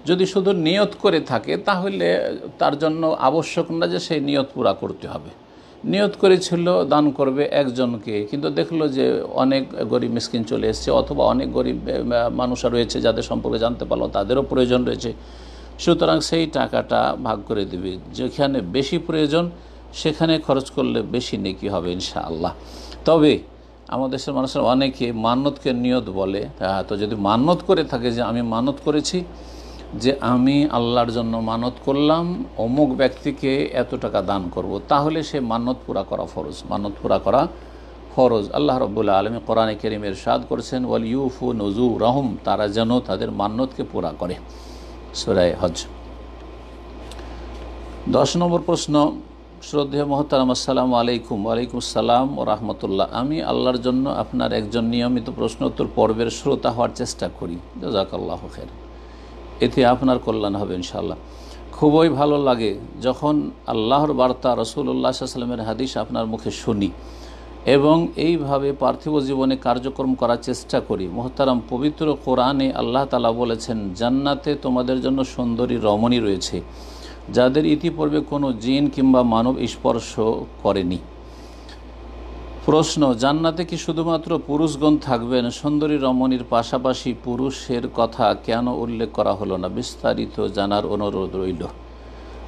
Speaker 1: যদি শুধু নিয়ত করে থাকে, তাহলে তার জন্য আবশ্যক না যে সেই নিয়ত পুরা করতে হবে। নিয়ত করেছিল, দান করবে একজনকে, কিন্তু দেখল যে অনেক গরিব মিসকিন চলে এসছে, অথবা অনেক গরিব মানুষ রয়েছে যাদের সম্পর্কে জানতে পারল, তাদেরও প্রয়োজন রয়েছে। সুতরাং সেই টাকাটা ভাগ করে দিবে। যেখানে বেশি প্রয়োজন, সেখানে খরচ করলে বেশি নেকি হবে ইনশাআল্লাহ। তবে আমাদের দেশের মানুষের অনেকে মান্যতকে নিয়ত বলে তো যদি মান্যত করে থাকে যে আমি মানত করেছি, যে আমি আল্লাহর জন্য মানত করলাম, অমুক ব্যক্তিকে এত টাকা দান করব। তাহলে সে মানত পুরা করা ফরজ মানত পুরা করা ফরজ। আল্লাহ রব্বুল্লা আলমী কোরআনে কেরিমের সাদ করেছেন, ওয়াল ইউফু নজু রহম তারা যেন তাদের মান্যতকে পুরা করে। সুরায় হজ দশ নম্বর প্রশ্ন, শ্রদ্ধেয় মহতারাম, আসসালামু আলাইকুম। ওয়ালাইকুম আসসালাম ও রহমতুল্লাহ। আমি আল্লাহর জন্য আপনার একজন নিয়মিত প্রশ্নোত্তর পর্বের শ্রোতা হওয়ার চেষ্টা করি। জাজাকাল্লাহ খের এতে আপনার কল্যাণ হবে ইনশাল্লাহ খুবই ভালো লাগে যখন আল্লাহর বার্তা রসুল্লাহ সাল্লামের হাদিস আপনার মুখে শুনি। এবং এইভাবে পার্থিব জীবনে কার্যক্রম করার চেষ্টা করি। মোহতারাম পবিত্র কোরআনে আল্লাহ তালা বলেছেন, জান্নাতে তোমাদের জন্য সুন্দরী রমণী রয়েছে, যাদের ইতিপূর্বে কোনো জিন কিংবা মানব স্পর্শ করেনি। প্রশ্ন, জান্নাতে কি শুধুমাত্র পুরুষগণ থাকবেন? সুন্দরী রমণীর পাশাপাশি পুরুষের কথা কেন উল্লেখ করা হলো না? বিস্তারিত জানার অনুরোধ রইল।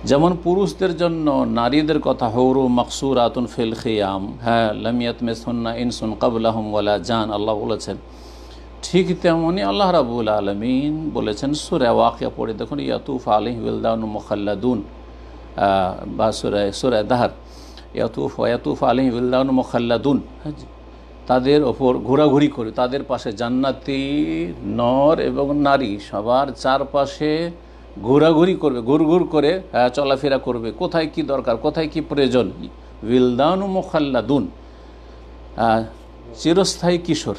Speaker 1: যেমন পুরুষদের জন্য নারীদের কথা হৌরু মকসুর আতুন ফিল খিয়াম। হ্যাঁ লামিয়াত মেসুন্না ইনসুন কাবুলাহম ওয়ালা জান, আল্লাহ বলেছেন। ঠিক তেমনই আল্লাহ রাবুল আলমিন বলেছেন, সুরে ওয়াকিয়া পড়ে দেখুন, ইয়াতুফ আলহ উলদাউন মোখাল্লাদুন বা সুরে সুরে দাহার, ইয়াতুফ ওয়াতুফ আলহ উলদাউন মোখাল্লাদুন। তাদের ওপর ঘোরাঘুরি করে, তাদের পাশে জান্নাতি নর এবং নারী, সবার চারপাশে ঘোরাঘুরি করবে, ঘুর ঘুর করে চলাফেরা করবে। কোথায় কি দরকার, কোথায় কি প্রয়োজন? উইলদাউন মোখাল্লাদুন। চিরস্থায়ী কিশোর।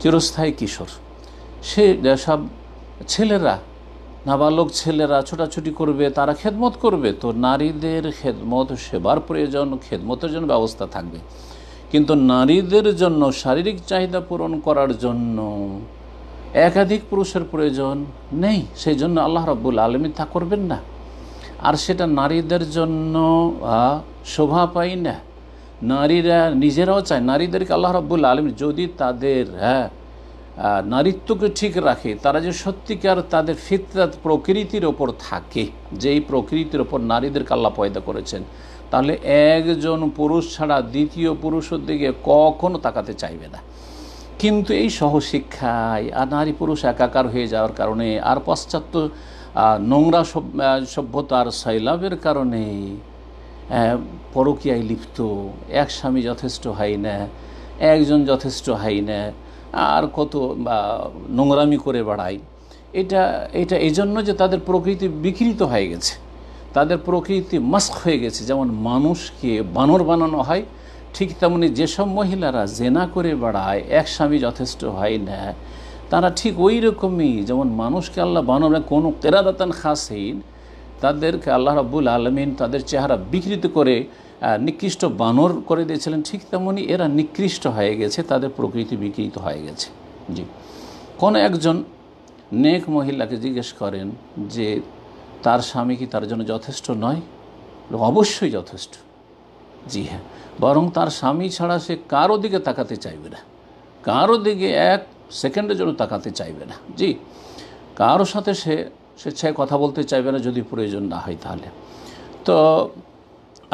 Speaker 1: চিরস্থায়ী কিশোর। সে সব ছেলেরা, নাবালক ছেলেরা ছোটাছুটি করবে, তারা খেদমত করবে। তো নারীদের খেদমত সেবার প্রয়োজন, খেদমতের জন্য ব্যবস্থা থাকবে। কিন্তু নারীদের জন্য শারীরিক চাহিদা পূরণ করার জন্য একাধিক পুরুষের প্রয়োজন নেই সেই জন্য আল্লাহ রব্বুল আলমী তা করবেন না। আর সেটা নারীদের জন্য শোভা পাই না। নারীরা নিজেরাও চায়, নারীদেরকে আল্লাহ রব্বুল আলমী যদি তাদের হ্যাঁ নারীত্বকে ঠিক রাখে, তারা যে সত্যিকার তাদের ফিতরাত প্রকৃতির ওপর থাকে, যেই প্রকৃতির ওপর নারীদেরকে আল্লাহ পয়দা করেছেন, তাহলে একজন পুরুষ ছাড়া দ্বিতীয় পুরুষের দিকে কখনো তাকাতে চাইবে না। কিন্তু এই সহশিক্ষায় আর নারী পুরুষ একাকার হয়ে যাওয়ার কারণে আর পাশ্চাত্য নোংরা সভ্যতার শৈলাভের কারণে পরকীয়ায় লিপ্ত, এক স্বামী যথেষ্ট হয় না, একজন যথেষ্ট হয় না, আর কত, বা, নোংরামি করে বেড়ায়। এটা এটা এই জন্য যে তাদের প্রকৃতি বিকৃত হয়ে গেছে। তাদের প্রকৃতি মাস্ক হয়ে গেছে। যেমন মানুষকে বানর বানানো হয় ঠিক তেমনি যেসব মহিলারা জেনা করে বেড়ায়, এক স্বামী যথেষ্ট হয় না, তারা ঠিক ওই রকমই, যেমন মানুষকে আল্লাহ বানর কোনো কেরাদাতান খাসহীন তাদেরকে আল্লাহ রাবুল আলমিন তাদের চেহারা বিকৃত করে নিকৃষ্ট বানর করে দিয়েছিলেন, ঠিক তেমনই এরা নিকৃষ্ট হয়ে গেছে, তাদের প্রকৃতি বিকৃত হয়ে গেছে। জি। কোন একজন নেক মহিলাকে জিজ্ঞেস করেন যে, তার স্বামী কি তার জন্য যথেষ্ট নয়? অবশ্যই যথেষ্ট। জি হ্যাঁ। বরং তার স্বামী ছাড়া সে কারও দিকে তাকাতে চাইবে না। কারও দিকে এক সেকেন্ডের জন্য তাকাতে চাইবে না। জি, কারও সাথে সে স্বেচ্ছায় কথা বলতে চাইবে না যদি প্রয়োজন না হয় তাহলে। তো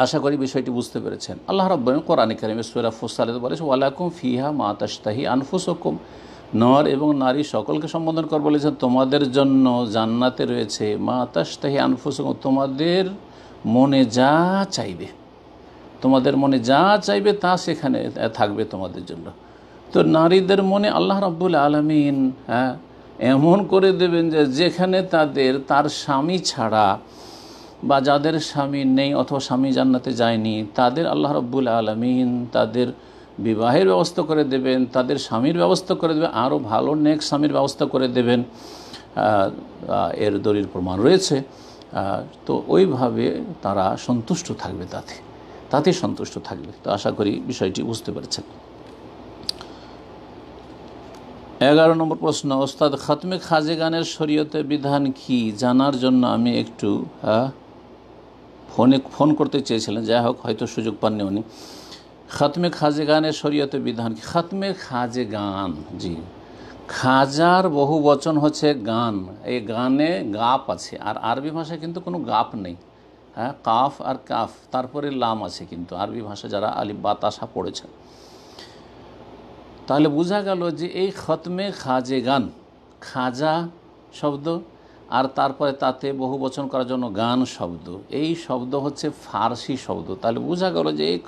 Speaker 1: আশা করি বিষয়টি বুঝতে পেরেছেন। আল্লাহ রব্বান কোরআন কারিমে সুরা ফুসালে বলেছে ওয়ালাকুম ফিহা মা তাস্তাহি আনফুসকুম। নর এবং নারী সকলকে সম্বোধন করে বলেছেন, তোমাদের জন্য জান্নাতে রয়েছে মা তাস্তাহি আনফুসকুম। তোমাদের মনে যা চাইবে তোমাদের মনে যা চাইবে তা সেখানে থাকবে তোমাদের জন্য। তো নারীদের মনে আল্লাহ রব্বুল আলমিন হ্যাঁ এমন করে দেবেন যে যেখানে তাদের, তার স্বামী ছাড়া বা যাদের স্বামী নেই অথবা স্বামী জান্নাতে যায়নি, তাদের আল্লাহ রব্বুল আলমিন তাদের বিবাহের ব্যবস্থা করে দেবেন, তাদের স্বামীর ব্যবস্থা করে দেবেন আরও ভালো নেক স্বামীর ব্যবস্থা করে দেবেন এর দলিল প্রমাণ রয়েছে। তো ওইভাবে তারা সন্তুষ্ট থাকবে তাতে। তাতে সন্তুষ্ট থাকবে। তো আশা করি বিষয়টি বুঝতে পারছেন। এগারো নম্বর প্রশ্ন, ওস্তাদ খাতমে খাজে গানের শরীয়তে বিধান কি? জানার জন্য আমি একটু ফোনে, ফোন করতে চেয়েছিলেন যাই হোক, হয়তো সুযোগ পাননি উনি। খাতমে খাজে গানের শরীয়তে বিধান কি? খাতমে খাজে গান জি। খাজার বহু বচন হচ্ছে গান। এই গানে গাপ আছে। আর আরবি ভাষায় কিন্তু কোনো গাপ নেই। হ্যাঁ কাফ আর কাফ, তারপরে লাম আছে কিন্তু। আরবি ভাষা যারা আলি বাতাসা পড়েছেন তাহলে বোঝা গেল যে এই খতমে খাজে গান, খাজা শব্দ, আর তারপরে তাতে বহু বচন করার জন্য গান শব্দ, এই শব্দ হচ্ছে ফার্সি শব্দ। তাহলে বোঝা গেল যে এই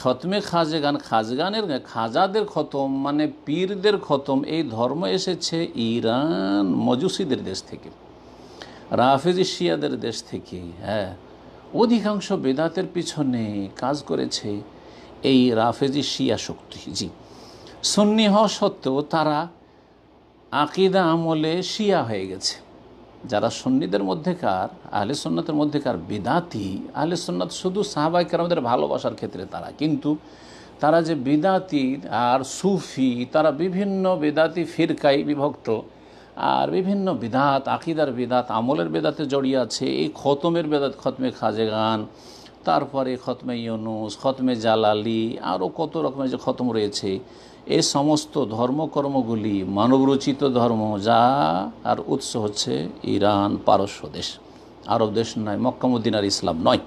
Speaker 1: খতমে খাজে গান খাজগানের খাজাদের খতম মানে পীরদের খতম, এই ধর্ম এসেছে ইরান মজুসিদের দেশ থেকে, রাফেজি শিয়াদের দেশ থেকে হ্যাঁ। অধিকাংশ বেদাতের পিছনে কাজ করেছে এই রাফেজি শিয়া শক্তি। জি। সন্নি হওয়া সত্ত্বেও তারা আকিদা আমলে শিয়া হয়ে গেছে। যারা সন্নিদের মধ্যেকার, আহলে সন্ন্যতের মধ্যেকার বিদাতি, আহলে সন্ন্যত শুধু সাহাবাইকার আমাদের ভালোবাসার ক্ষেত্রে তারা, কিন্তু তারা যে বিদাতি আর সুফি, তারা বিভিন্ন বেদাতি ফিরকাই বিভক্ত আর বিভিন্ন বিদাত, আকিদার বিদাত, আমলের বেদাতে জড়িয়ে আছে। এই খতমের বেদাত, খতমে খাজে গান, তারপরে খতমে ইউনুস, খতমে জালালি আরও কত রকমের যে খতম রয়েছে। এই সমস্ত ধর্মকর্মগুলি, মানবরচিত ধর্ম, যা আর উৎস হচ্ছে ইরান পারস্য দেশ। আরব দেশ নয়, মক্কামুদ্দিন আর ইসলাম নয়।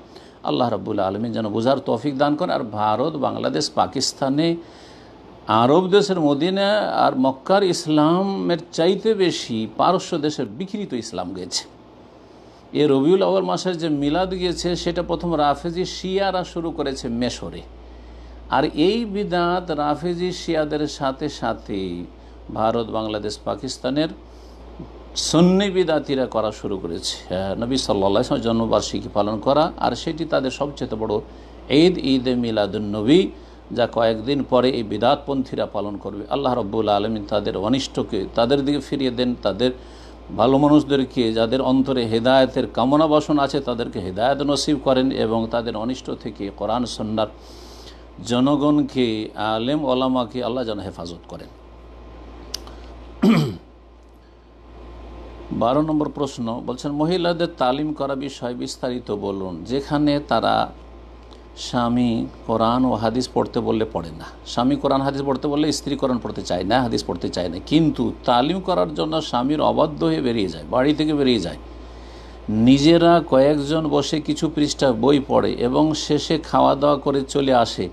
Speaker 1: আল্লাহ রাবুল্লা আলমিন যেন বোঝার তৌফিক দান করেন। আর ভারত, বাংলাদেশ, পাকিস্তানে আরব দেশের মদিনা আর মক্কার ইসলামের চাইতে বেশি পারস্য দেশের বিকৃত ইসলাম গেছে। এ রবিউল আওয়াল মাসের যে মিলাদ গিয়েছে, সেটা প্রথম রাফেজি শিয়ারা শুরু করেছে মেশরে। আর এই বিদাত রাফেজি শিয়াদের সাথে সাথে ভারত, বাংলাদেশ, পাকিস্তানের সন্নি বিদাতিরা করা শুরু করেছে। নবী সাল্লা জন্মবার্ষিকী পালন করা, আর সেটি তাদের সবচেয়ে বড় ঈদ ঈদ মিলাদুলনবী যা কয়েকদিন পরে এই বিদাতপন্থীরা পালন করবে। আল্লাহ রব্বুল আলমিন তাদের অনিষ্টকে তাদের দিকে ফিরিয়ে দেন, তাদের ভালো মানুষদেরকে যাদের অন্তরে হেদায়তের কামনা বাসন আছে তাদেরকে হেদায়ত নসিব করেন এবং তাদের অনিষ্ট থেকে কোরআন সন্ন্যার জনগণকে, আলেম ওলামাকে আল্লাহ যেন হেফাজত করেন। বারো নম্বর প্রশ্ন বলছেন, মহিলাদের তালিম করা বিষয় বিস্তারিত বলুন, যেখানে তারা স্বামী কোরআন ও হাদিস পড়তে বললে পড়ে না। স্বামী কোরআন, হাদিস পড়তে বললে স্ত্রী কোরআন পড়তে চায় না, হাদিস পড়তে চায় না। কিন্তু তালিম করার জন্য স্বামীর অবাধ্য হয়ে বেরিয়ে যায়, বাড়ি থেকে বেরিয়ে যায়। নিজেরা কয়েকজন বসে কিছু পৃষ্ঠা বই পড়ে এবং শেষে খাওয়া দাওয়া করে চলে আসে।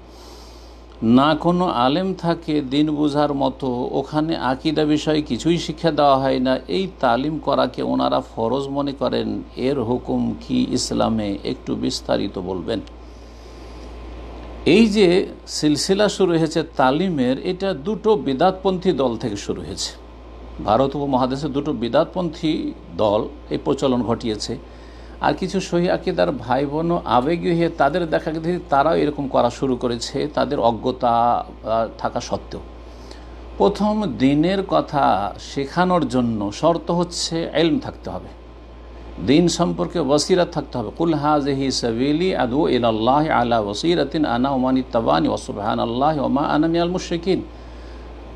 Speaker 1: না কোনো আলেম থাকে দিন বুঝার মতো, ওখানে আকিদা বিষয়ে কিছুই শিক্ষা দেওয়া হয় না। এই তালিম করাকে ওনারা ফরজ মনে করেন। এর হুকুম কি ইসলামে? একটু বিস্তারিত বলবেন। এই যে সিলসিলা শুরু হয়েছে তালিমের, এটা দুটো বিদাতপন্থী দল থেকে শুরু হয়েছে। ভারত উপমহাদেশে দুটো বিদাতপন্থী দল এই প্রচলন ঘটিয়েছে। আর কিছু সহি আকিদার ভাই বোন আবেগী হয়ে তাদের দেখা গেছে তারাও এরকম করা শুরু করেছে, তাদের অজ্ঞতা থাকা সত্ত্বেও। প্রথম দিনের কথা শেখানোর জন্য শর্ত হচ্ছে এলম থাকতে হবে। দিন সম্পর্কে ওসিরাত থাকতে হবে। কুল হাজহি সাবিলি আদু ইল্লাহ আলা ওসিরাতিন আনা ওমানি তাবানি ওসুবহান আল্লাহ ওমা আনামিয়াল মুশরিকিন।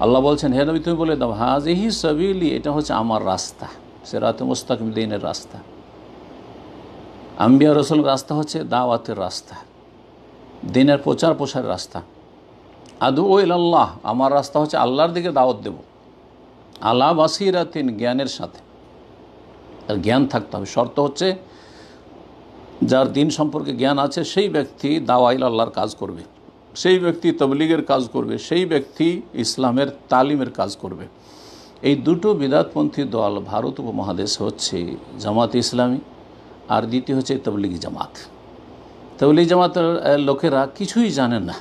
Speaker 1: আল্লাহ বলছেন, হে নবী, তুমি বলে দাও হাজহি সাবিলি, এটা হচ্ছে আমার রাস্তা সেরাত মুস্তাকিম, দিনের রাস্তা। আম্বিয়া রসুল, রাস্তা হচ্ছে দাওয়াতের রাস্তা, দিনের প্রচার প্রসারের রাস্তা। আদু ও আল্লাহ আমার রাস্তা হচ্ছে আল্লাহর দিকে দাওয়াত দেব। আল্লাহ বাসিরাতিন জ্ঞানের সাথে। তার জ্ঞান থাকতে হবে। শর্ত হচ্ছে, যার দিন সম্পর্কে জ্ঞান আছে, সেই ব্যক্তি দাওয়াইল আল্লাহর কাজ করবে। সেই ব্যক্তি তবলিগের কাজ করবে, সেই ব্যক্তি ইসলামের তালিমের কাজ করবে। এই দুটো বিদাতপন্থী দল ভারত উপমহাদেশ হচ্ছে জামাত ইসলামী আর দ্বিতীয় হচ্ছে তবলিগি জামাত। তবলিগ জামাতের লোকেরা কিছুই জানে না।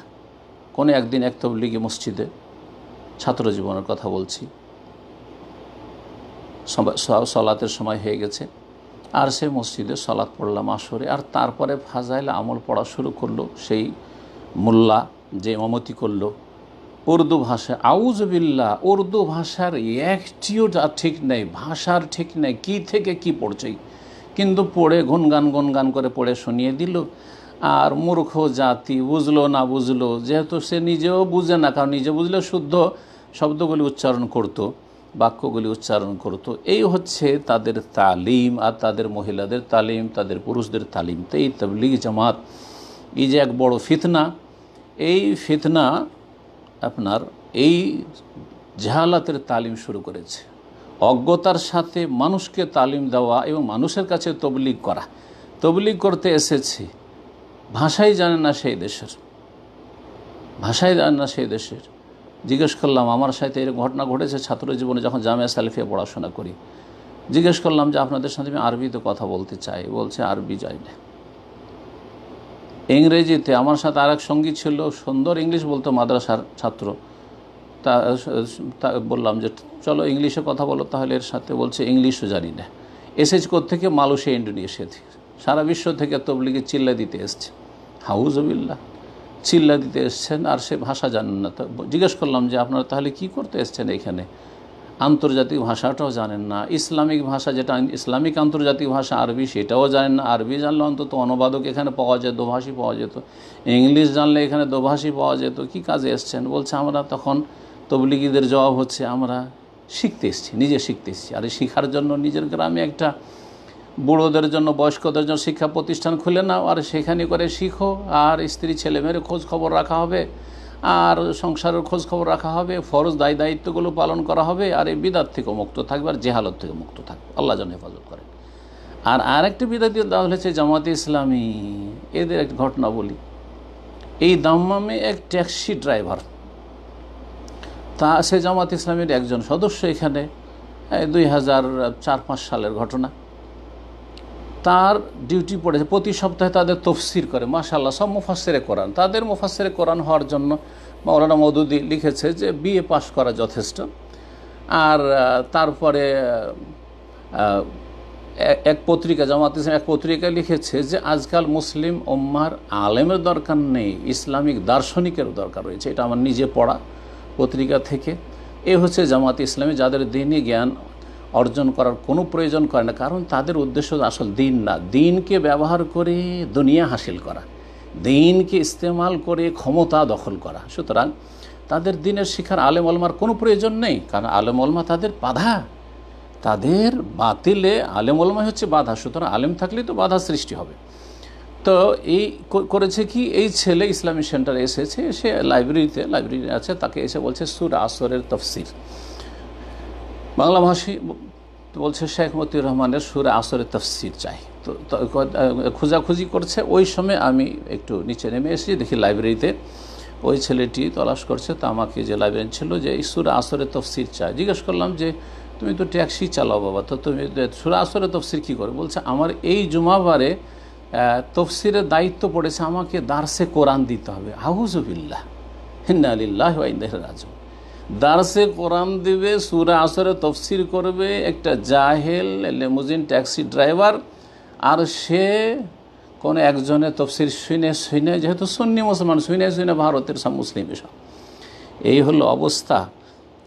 Speaker 1: কোনো একদিন এক তবলিগি মসজিদে ছাত্র জীবনের কথা বলছি। সলাতের সময় হয়ে গেছে। আর সে মসজিদে সলাৎ পড়লাম আসরে। আর তারপরে ফাজাইল আমল পড়া শুরু করল সেই মোল্লা যে মমতি করল। উর্দু ভাষা আউজ আউজবিল্লা উর্দু ভাষার একটিও ঠিক নেই, ভাষার ঠিক নেই, কি থেকে কি পড়ছে। কিন্তু পড়ে গুনগান গুনগান করে পড়ে শুনিয়ে দিল। আর মূর্খ জাতি বুঝলো না বুঝলো, যেহেতু সে নিজেও বুঝে না, কারণ নিজে বুঝলে শুদ্ধ শব্দগুলি উচ্চারণ করত। বাক্যগুলি উচ্চারণ করত। এই হচ্ছে তাদের তালিম আর তাদের মহিলাদের তালিম, তাদের পুরুষদের তালিম। তো এই তবলিগ জামাত, এই যে এক বড় ফিতনা, এই ফিতনা আপনার এই জাহালাতের তালিম শুরু করেছে। অজ্ঞতার সাথে মানুষকে তালিম দেওয়া এবং মানুষের কাছে তবলিগ করা। তবলিগ করতে এসেছে। ভাষাই জানে না সেই দেশের। ভাষাই জানে না সেই দেশের। জিজ্ঞেস করলাম, আমার সাথে এরকম ঘটনা ঘটেছে? ছাত্র জীবনে যখন জামিয়া সালিফিয়া পড়াশোনা করি। জিজ্ঞেস করলাম, যে আপনাদের সাথে আমি আরবিতে কথা বলতে চাই। বলছে, আরবি যাই না। ইংরেজিতে আমার সাথে আরেক সঙ্গী ছিল, সুন্দর ইংলিশ বলতো মাদ্রাসার ছাত্র। তা বললাম যে, চলো ইংলিশে কথা বলো, তাহলে এর সাথে বলছে ইংলিশও জানি না। এসেছে থেকে মালয়েশিয়া ইন্ডোনেশিয়া থেকে। সারা বিশ্ব থেকে তবলিগে চিল্লা দিতে এসছে। হাউজবিল্লা চিল্লা দিতে এসছেন আর সে ভাষা জানেন না। তো জিজ্ঞেস করলাম যে, আপনারা তাহলে কি করতে এসছেন এখানে? আন্তর্জাতিক ভাষাটাও জানেন না। ইসলামিক ভাষা যেটা, ইসলামিক আন্তর্জাতিক ভাষা, আরবি সেটাও জানেন না। আরবি জানলে অন্তত অনুবাদক এখানে পাওয়া যায় দোভাষী পাওয়া যেত। ইংলিশ জানলে এখানে দোভাষী পাওয়া যেত। কি কাজে এসছেন? বলছে, আমরা তখন তবলিগীদের জবাব হচ্ছে, আমরা শিখতে এসছি, নিজে শিখতে এসেছি। আর শিখার জন্য নিজের গ্রামে একটা বুড়োদের জন্য, বয়স্কদের জন্য শিক্ষা প্রতিষ্ঠান খুলে নাও আর সেখানে করে শিখো আর স্ত্রী, ছেলে, মেয়ের খোঁজ খবর রাখা হবে আর সংসারের খোঁজ খবর রাখা হবে, ফরজ দায়ী দায়িত্বগুলো পালন করা হবে আর এই বিদাত থেকে মুক্ত থাকবে আর জেহালত থেকে মুক্ত থাকবে। আল্লাহ যেন হেফাজত করেন। আর আরেকটি বিদাতি দেওয়া হয়েছে জামাতে ইসলামী। এদের এক ঘটনা বলি। এই দাম্মামে এক ট্যাক্সি ড্রাইভার, তা সে জামাত ইসলামের একজন সদস্য এখানে দুই হাজার চার পাঁচ সালের ঘটনা। তার ডিউটি পড়েছে প্রতি সপ্তাহে তাদের তফসির করে। মাশাল্লাহ সব মুফাসেরে কোরআন। তাদের মুফাসেরে কোরআন হওয়ার জন্য মৌলানা মদুদি লিখেছে যে বিএ পাশ করা যথেষ্ট। আর তারপরে এক পত্রিকা, জামাত ইসলাম এক পত্রিকায় লিখেছে যে, আজকাল মুসলিম ওম্মার আলেমের দরকার নেই, ইসলামিক দার্শনিকের দরকার রয়েছে। এটা আমার নিজে পড়া পত্রিকা থেকে। এ হচ্ছে জামাত ইসলামী, যাদের দিনই জ্ঞান অর্জন করার কোনো প্রয়োজন করে না। কারণ তাদের উদ্দেশ্য আসল দিন না। দিনকে ব্যবহার করে দুনিয়া হাসিল করা। দিনকে ইস্তেমাল করে ক্ষমতা দখল করা। সুতরাং তাদের দিনের শিখার আলেম অলমার কোনো প্রয়োজন নেই। কারণ আলেম অলমা তাদের বাধা। তাদের বাতিলে আলেম অলমাই হচ্ছে বাধা। সুতরাং আলেম থাকলেই তো বাধা সৃষ্টি হবে। তো এই করেছে কি? এই ছেলে ইসলামী সেন্টারে এসেছে। সে লাইব্রেরিতে লাইব্রেরি আছে। তাকে এসে বলছে সুর আসরের তফসির বাংলা ভাষী বলছে, শেখ মতিউর রহমানের সুরে আসরের তফসির চাই। তো খোঁজাখুঁজি করছে। ওই সময় আমি একটু নিচে নেমে এসেছি, দেখি লাইব্রেরিতে ওই ছেলেটি তলাশ করছে। তো আমাকে যে লাইব্রেরি ছিল যে, এই সুরে আসরের তফসির চাই। জিজ্ঞেস করলাম যে, তুমি তো ট্যাক্সি চালাও বাবা, তো তুমি সুরে আসরের তফসির কী করে? বলছে, আমার এই জুমাবারে তফসিরের দায়িত্ব পড়েছে, আমাকে দার্সে কোরআন দিতে হবে। আহুজবিল্লাহ হিন্না আলিল্লাহ রাজু দার্সে কোরআন দিবে, সুরা আসরে তফসির করবে, একটা জাহেল, লেমুজিন ট্যাক্সি ড্রাইভার, আর সে কোনো একজনে তফসির শুনে শুনে, যেহেতু সন্নি মুসলমান, শুনে শুনে ভারতের সব মুসলিম এই হলো অবস্থা।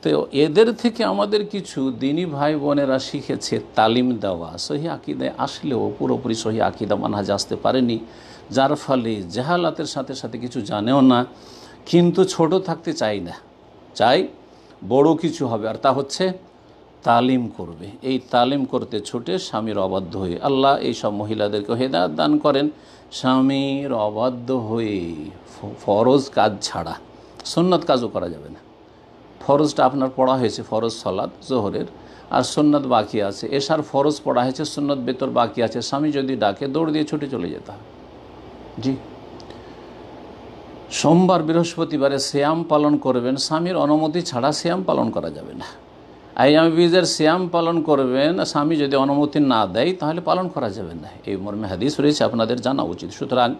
Speaker 1: তো এদের থেকে আমাদের কিছু দিনী ভাই বোনেরা শিখেছে তালিম দেওয়া। সহি আকিদায় আসলেও পুরোপুরি সহি আকিদা মানহাজ আসতে পারেনি। যার ফলে জাহালাতের সাথে সাথে কিছু জানেও না, কিন্তু ছোট থাকতে চাই না। চাই, বড় কিছু হবে। আর তা হচ্ছে তালিম করবে। এই তালিম করতে ছুটে স্বামীর অবাধ্য হয়ে। আল্লাহ এই সব মহিলাদেরকে হেদায়ত দান করেন। স্বামীর অবাধ্য হয়ে ফরজ কাজ ছাড়া। সন্ন্যত কাজও করা যাবে না। ফরজটা আপনার পড়া হয়েছে, ফরজ সলাদ জোহরের। আর সন্ন্যত বাকি আছে। এসার ফরজ পড়া হয়েছে সন্ন্যত বেতর বাকি আছে। স্বামী যদি ডাকে, দৌড় দিয়ে ছুটে চলে যেতে জি। সোমবার বৃহস্পতিবারে শ্যাম পালন করবেন, স্বামীর অনুমতি ছাড়া শ্যাম পালন করা যাবে না। আইয়াম বীজের শ্যাম পালন করবেন, স্বামী যদি অনুমতি না দেয়, তাহলে পালন করা যাবে না। এই মর্মে হাদিস রয়েছে, আপনাদের জানা উচিত। সুতরাং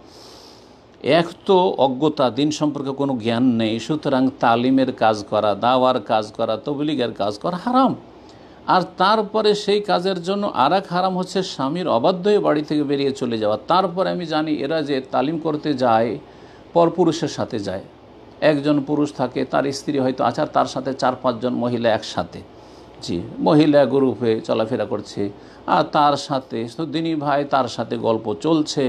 Speaker 1: এক তো অজ্ঞতা, দিন সম্পর্কে কোনো জ্ঞান নেই, সুতরাং তালিমের কাজ করা, দাওয়ার কাজ করা, তবলিগের কাজ করা হারাম। আর তারপরে সেই কাজের জন্য আর এক হারাম হচ্ছে স্বামীর অবাধ্য বাড়ি থেকে বেরিয়ে চলে যাওয়া। তারপরে আমি জানি, এরা যে তালিম করতে যায় পরপুরুষের সাথে যায়। একজন পুরুষ থাকে, তার স্ত্রী হয়তো আচার তার সাথে চার পাঁচজন মহিলা একসাথে। জি, মহিলা গ্রুপে চলাফেরা করছে, আর তার সাথে দিনী ভাই, তার সাথে গল্প চলছে,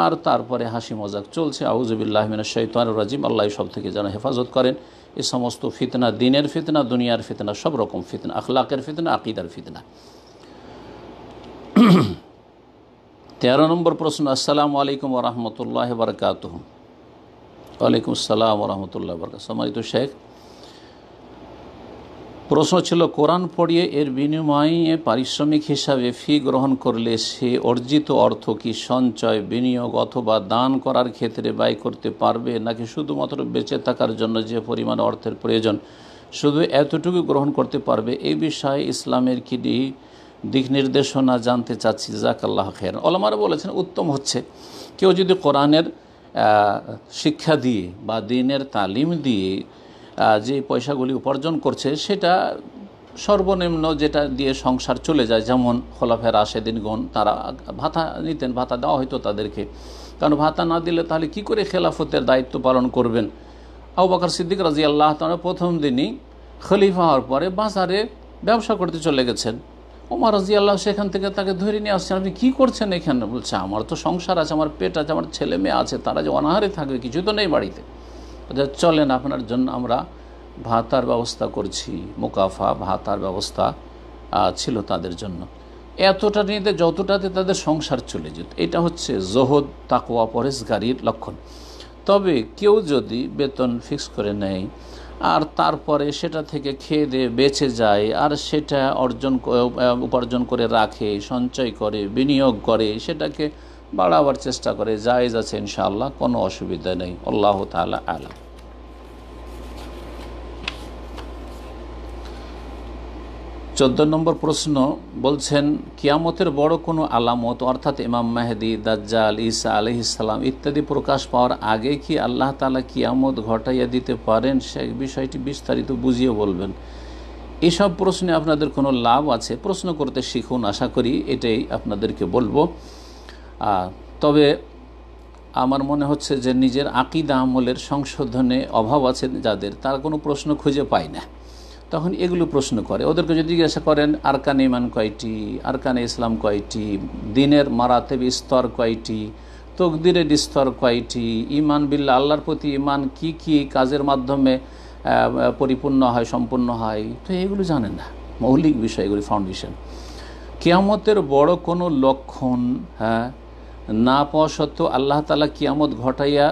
Speaker 1: আর তারপরে হাসি মজাক চলছে। আউজবিল্লাহমিনা শৈতান রাজিম, আল্লাহ সব থেকে যেন হেফাজত করেন। এ সমস্ত ফিতনা দিনের ফিতনা, দুনিয়ার ফিতনা, সব রকম ফিতনা, আখলাকের ফিতনা, আকিদার ফিতনা। তেরো নম্বর প্রশ্ন, আসসালামু আলাইকুম রহমতুল্লাহ বরকাত ওয়ালাইকুম আসসালাম রহমতুল্লাহ বরকাত সম্মানিত শেখ, প্রশ্ন ছিল, কোরআন পড়িয়ে এর বিনিময়ে পারিশ্রমিক হিসাবে ফি গ্রহণ করলে সে অর্জিত অর্থ কি সঞ্চয়, বিনিয়োগ অথবা দান করার ক্ষেত্রে ব্যয় করতে পারবে, নাকি শুধুমাত্র বেঁচে থাকার জন্য যে পরিমাণ অর্থের প্রয়োজন, শুধু এতটুকু গ্রহণ করতে পারবে? এই বিষয়ে ইসলামের কি দিক নির্দেশনা জানতে চাচ্ছি। জাক আল্লাহ খের অলমারা বলেছেন, উত্তম হচ্ছে, কেউ যদি কোরআনের শিক্ষা দিয়ে বা দিনের তালিম দিয়ে যে পয়সাগুলি উপার্জন করছে, সেটা সর্বনিম্ন যেটা দিয়ে সংসার চলে যায়, যেমন খোলাফের দিনগণ তারা ভাতা নিতেন, ভাতা দেওয়া হয়তো তাদেরকে। কারণ ভাতা না দিলে তাহলে কি করে খেলাফতের দায়িত্ব পালন করবেন? আউ বাকর সিদ্দিক রাজি আল্লাহ তারা প্রথম দিনই খলিফা হওয়ার পরে বাজারে ব্যবসা করতে চলে গেছেন। ওমার রাজি আল্লাহ সেখান থেকে তাকে ধরে নিয়ে আসছেন, আপনি কী করছেন এখানে? বলছে, আমার তো সংসার আছে, আমার পেট আছে, আমার ছেলে মেয়ে আছে, তারা যে অনাহারে থাকবে কিছু তো নেই বাড়িতে। চলেন, আপনার জন্য আমরা ভাতার ব্যবস্থা করছি, মুকাফা, ভাতার ব্যবস্থা ছিল তাদের জন্য। এতটা নিতে, যতটাতে তাদের সংসার চলে যেত, এটা হচ্ছে জহদ তাকোয়া পরেশগারির লক্ষণ। তবে কেউ যদি বেতন ফিক্স করে নেয় আর তারপরে সেটা থেকে খেয়ে দিয়ে বেঁচে যায়, আর সেটা অর্জন উপার্জন করে রাখে, সঞ্চয় করে, বিনিয়োগ করে, সেটাকে বাড়াবার চেষ্টা করে, জায়েজ আছে ইনশাআল্লাহ, কোনো অসুবিধা নেই। আল্লাহ তালা আলা চোদ্দ নম্বর প্রশ্ন বলছেন, কিয়ামতের বড় কোনো আলামত, অর্থাৎ ইমাম মাহেদি, দাজ্জাল ইসা আলি ইসলাম ইত্যাদি প্রকাশ পাওয়ার আগে কি আল্লাহ তালা কিয়ামত ঘটাইয়া দিতে পারেন? সে বিষয়টি বিস্তারিত বুঝিয়ে বলবেন। এসব প্রশ্নে আপনাদের কোনো লাভ আছে? প্রশ্ন করতে শিখুন, আশা করি এটাই আপনাদেরকে বলব। তবে আমার মনে হচ্ছে যে নিজের আকিদা আমলের সংশোধনে অভাব আছে যাদের, তারা কোনো প্রশ্ন খুঁজে পায় না। তখন এগুলো প্রশ্ন করে। ওদেরকে যদি জিজ্ঞাসা করেন, আরকান ইমান কয়টি? আরকানে ইসলাম কয়টি? দিনের মারাতেব স্তর কয়টি? তকদিরের স্তর কয়টি? ইমান বিল্লা আল্লাহর প্রতি ইমান কি কি কাজের মাধ্যমে পরিপূর্ণ হয়, সম্পূর্ণ হয়? তো এগুলো জানেন না। মৌলিক বিষয়, এগুলি ফাউন্ডেশন কিয়ামতের বড় কোনো লক্ষণ হ্যাঁ না পাওয়া সত্ত্বেও আল্লাহ তালা কিয়ামত ঘটাইয়া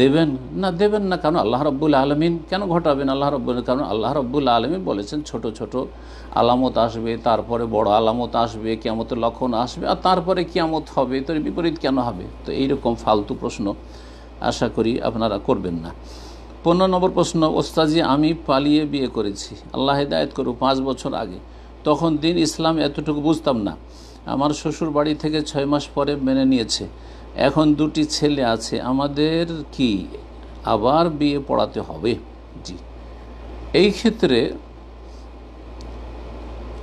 Speaker 1: দেবেন? না দেবেন না কারণ আল্লাহ রব্বুল আলমিন কেন ঘটাবেন? আল্লাহ রব্বুল, কারণ আল্লাহ রব্বুল আলমিন বলেছেন ছোট ছোট আলামত আসবে, তারপরে বড় আলামত আসবে, কিয়ামতের লক্ষণ আসবে, আর তারপরে কিয়ামত হবে তো বিপরীত কেন হবে? তো এইরকম ফালতু প্রশ্ন আশা করি আপনারা করবেন না। পনেরো নম্বর প্রশ্ন ওস্তাজি আমি পালিয়ে বিয়ে করেছি। আল্লাহ হেদায়ত করু পাঁচ বছর আগে। তখন দিন ইসলাম এতটুকু বুঝতাম না। আমার শ্বশুর বাড়ি থেকে ছয় মাস পরে মেনে নিয়েছে। এখন দুটি ছেলে আছে, আমাদের কি আবার বিয়ে পড়াতে হবে? জি। এই ক্ষেত্রে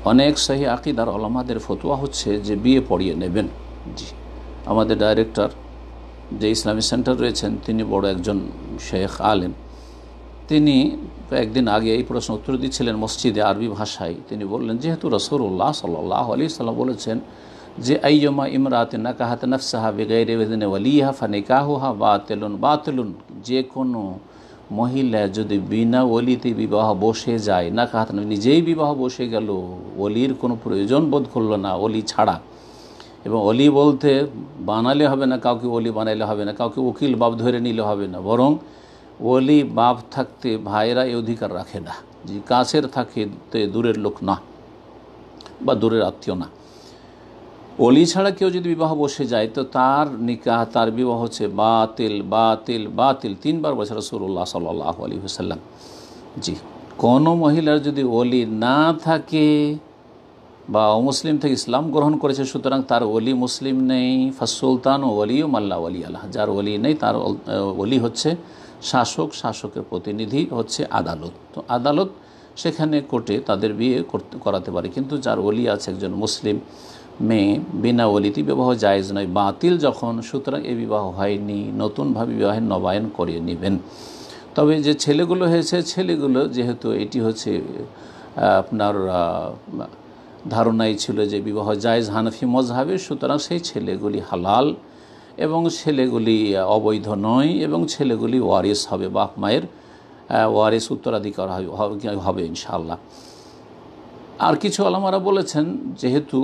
Speaker 1: অনেক সাহি আকিদার আলমাদের ফতুয়া হচ্ছে যে বিয়ে পড়িয়ে নেবেন। জি। আমাদের ডাইরেক্টর যে ইসলামী সেন্টার রয়েছেন, তিনি বড় একজন শেখ আলেম। তিনি একদিন আগে এই প্রশ্ন উত্তর দিচ্ছিলেন মসজিদে আরবি ভাষায়। তিনি বললেন, যেহেতু রসুল্লাহ সাল্লাহ আলি সাল্লাম বলেছেন যে আইয়মা ইমরাত নাকাহাত নফসাহা বেগাইরে বেদিনে ওয়ালিহা ফানিকাহুহা বাতেলুন বাতেলুন। যে কোনো মহিলা যদি বিনা ওলিতে বিবাহ বসে যায় না কাহাত নিজেই বিবাহ বসে গেল অলির কোনো প্রয়োজন বোধ করল না অলি ছাড়া। এবং অলি বলতে বানালে হবে না, কাউকে অলি বানাইলে হবে না, কাউকে উকিল বাপ ধরে নিলে হবে না। বরং অলি বাপ থাকতে ভাইরা এই অধিকার রাখে না। যে কাছের থাকে দূরের লোক না, বা দূরের আত্মীয় না। অলি ছাড়া কেউ যদি বিবাহ বসে যায়, তো তার নিকাহ, তার বিবাহ হচ্ছে বাতিল বাতিল বাতিল। তিনবার বছর রসুল্লাহ সাল্লাহ আলী হুসাল্লাম জি, কোনো মহিলার যদি অলি না থাকে বা অমুসলিম থেকে ইসলাম গ্রহণ করেছে, সুতরাং তার অলি মুসলিম নেই। ফাসুলতান ও অলি ও মাল্লা অলি আল্লাহ যার অলি নেই, তার অলি হচ্ছে শাসক, শাসকের প্রতিনিধি হচ্ছে আদালত। তো আদালত সেখানে কোর্টে তাদের বিয়ে করতে, করাতে পারে। কিন্তু যার অলি আছে একজন মুসলিম মেয়ে বিনা অলিতি বিবাহ জায়েজ নয়, বাতিল যখন, সুতরাং এই বিবাহ হয়নি, নতুনভাবে বিবাহের নবায়ন করিয়ে নেবেন। তবে যে ছেলেগুলো হয়েছে, ছেলেগুলো যেহেতু এটি হচ্ছে আপনার ধারণাই ছিল যে বিবাহ জায়জ হানফি মজহাবে সুতরাং সেই ছেলেগুলি হালাল এবং ছেলেগুলি অবৈধ নয় এবং ছেলেগুলি ওয়ারিস হবে, বাপ মায়ের ওয়ারিস উত্তরাধিকার হবে ইনশাআল্লাহ। আর কিছু আলামারা বলেছেন, যেহেতু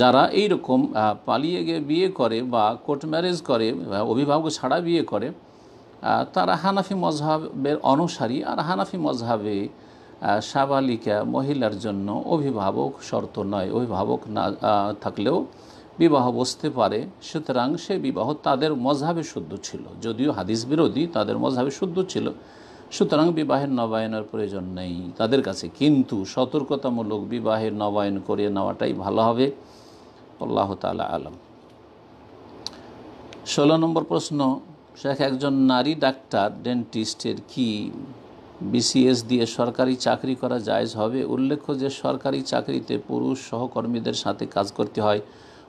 Speaker 1: যারা এই রকম পালিয়ে গিয়ে বিয়ে করে বা কোর্ট ম্যারেজ করে অভিভাবক ছাড়া বিয়ে করে তারা হানাফি মজহাবের অনুসারী। আর হানাফি মজহাবে সাবালিকা মহিলার জন্য অভিভাবক শর্ত নয়। অভিভাবক না থাকলেও বিবাহ বসতে পারে। সুতরাং সে বিবাহ তাদের মজহাবে শুদ্ধ ছিল। যদিও হাদিস বিরোধী, তাদের মজহাবে শুদ্ধ ছিল। সুতরাং বিবাহের নবায়নের প্রয়োজন নেই তাদের কাছে। কিন্তু সতর্কতামূলক বিবাহের নবায়ন করে নেওয়াটাই ভালো হবে। আল্লাহ তালা আলম। ষোলো নম্বর প্রশ্ন, শেখ একজন নারী ডাক্তার, ডেন্টিস্টের কি বিসিএস দিয়ে সরকারি চাকরি করা জায়জ হবে? উল্লেখ্য যে সরকারি চাকরিতে পুরুষ সহকর্মীদের সাথে কাজ করতে হয়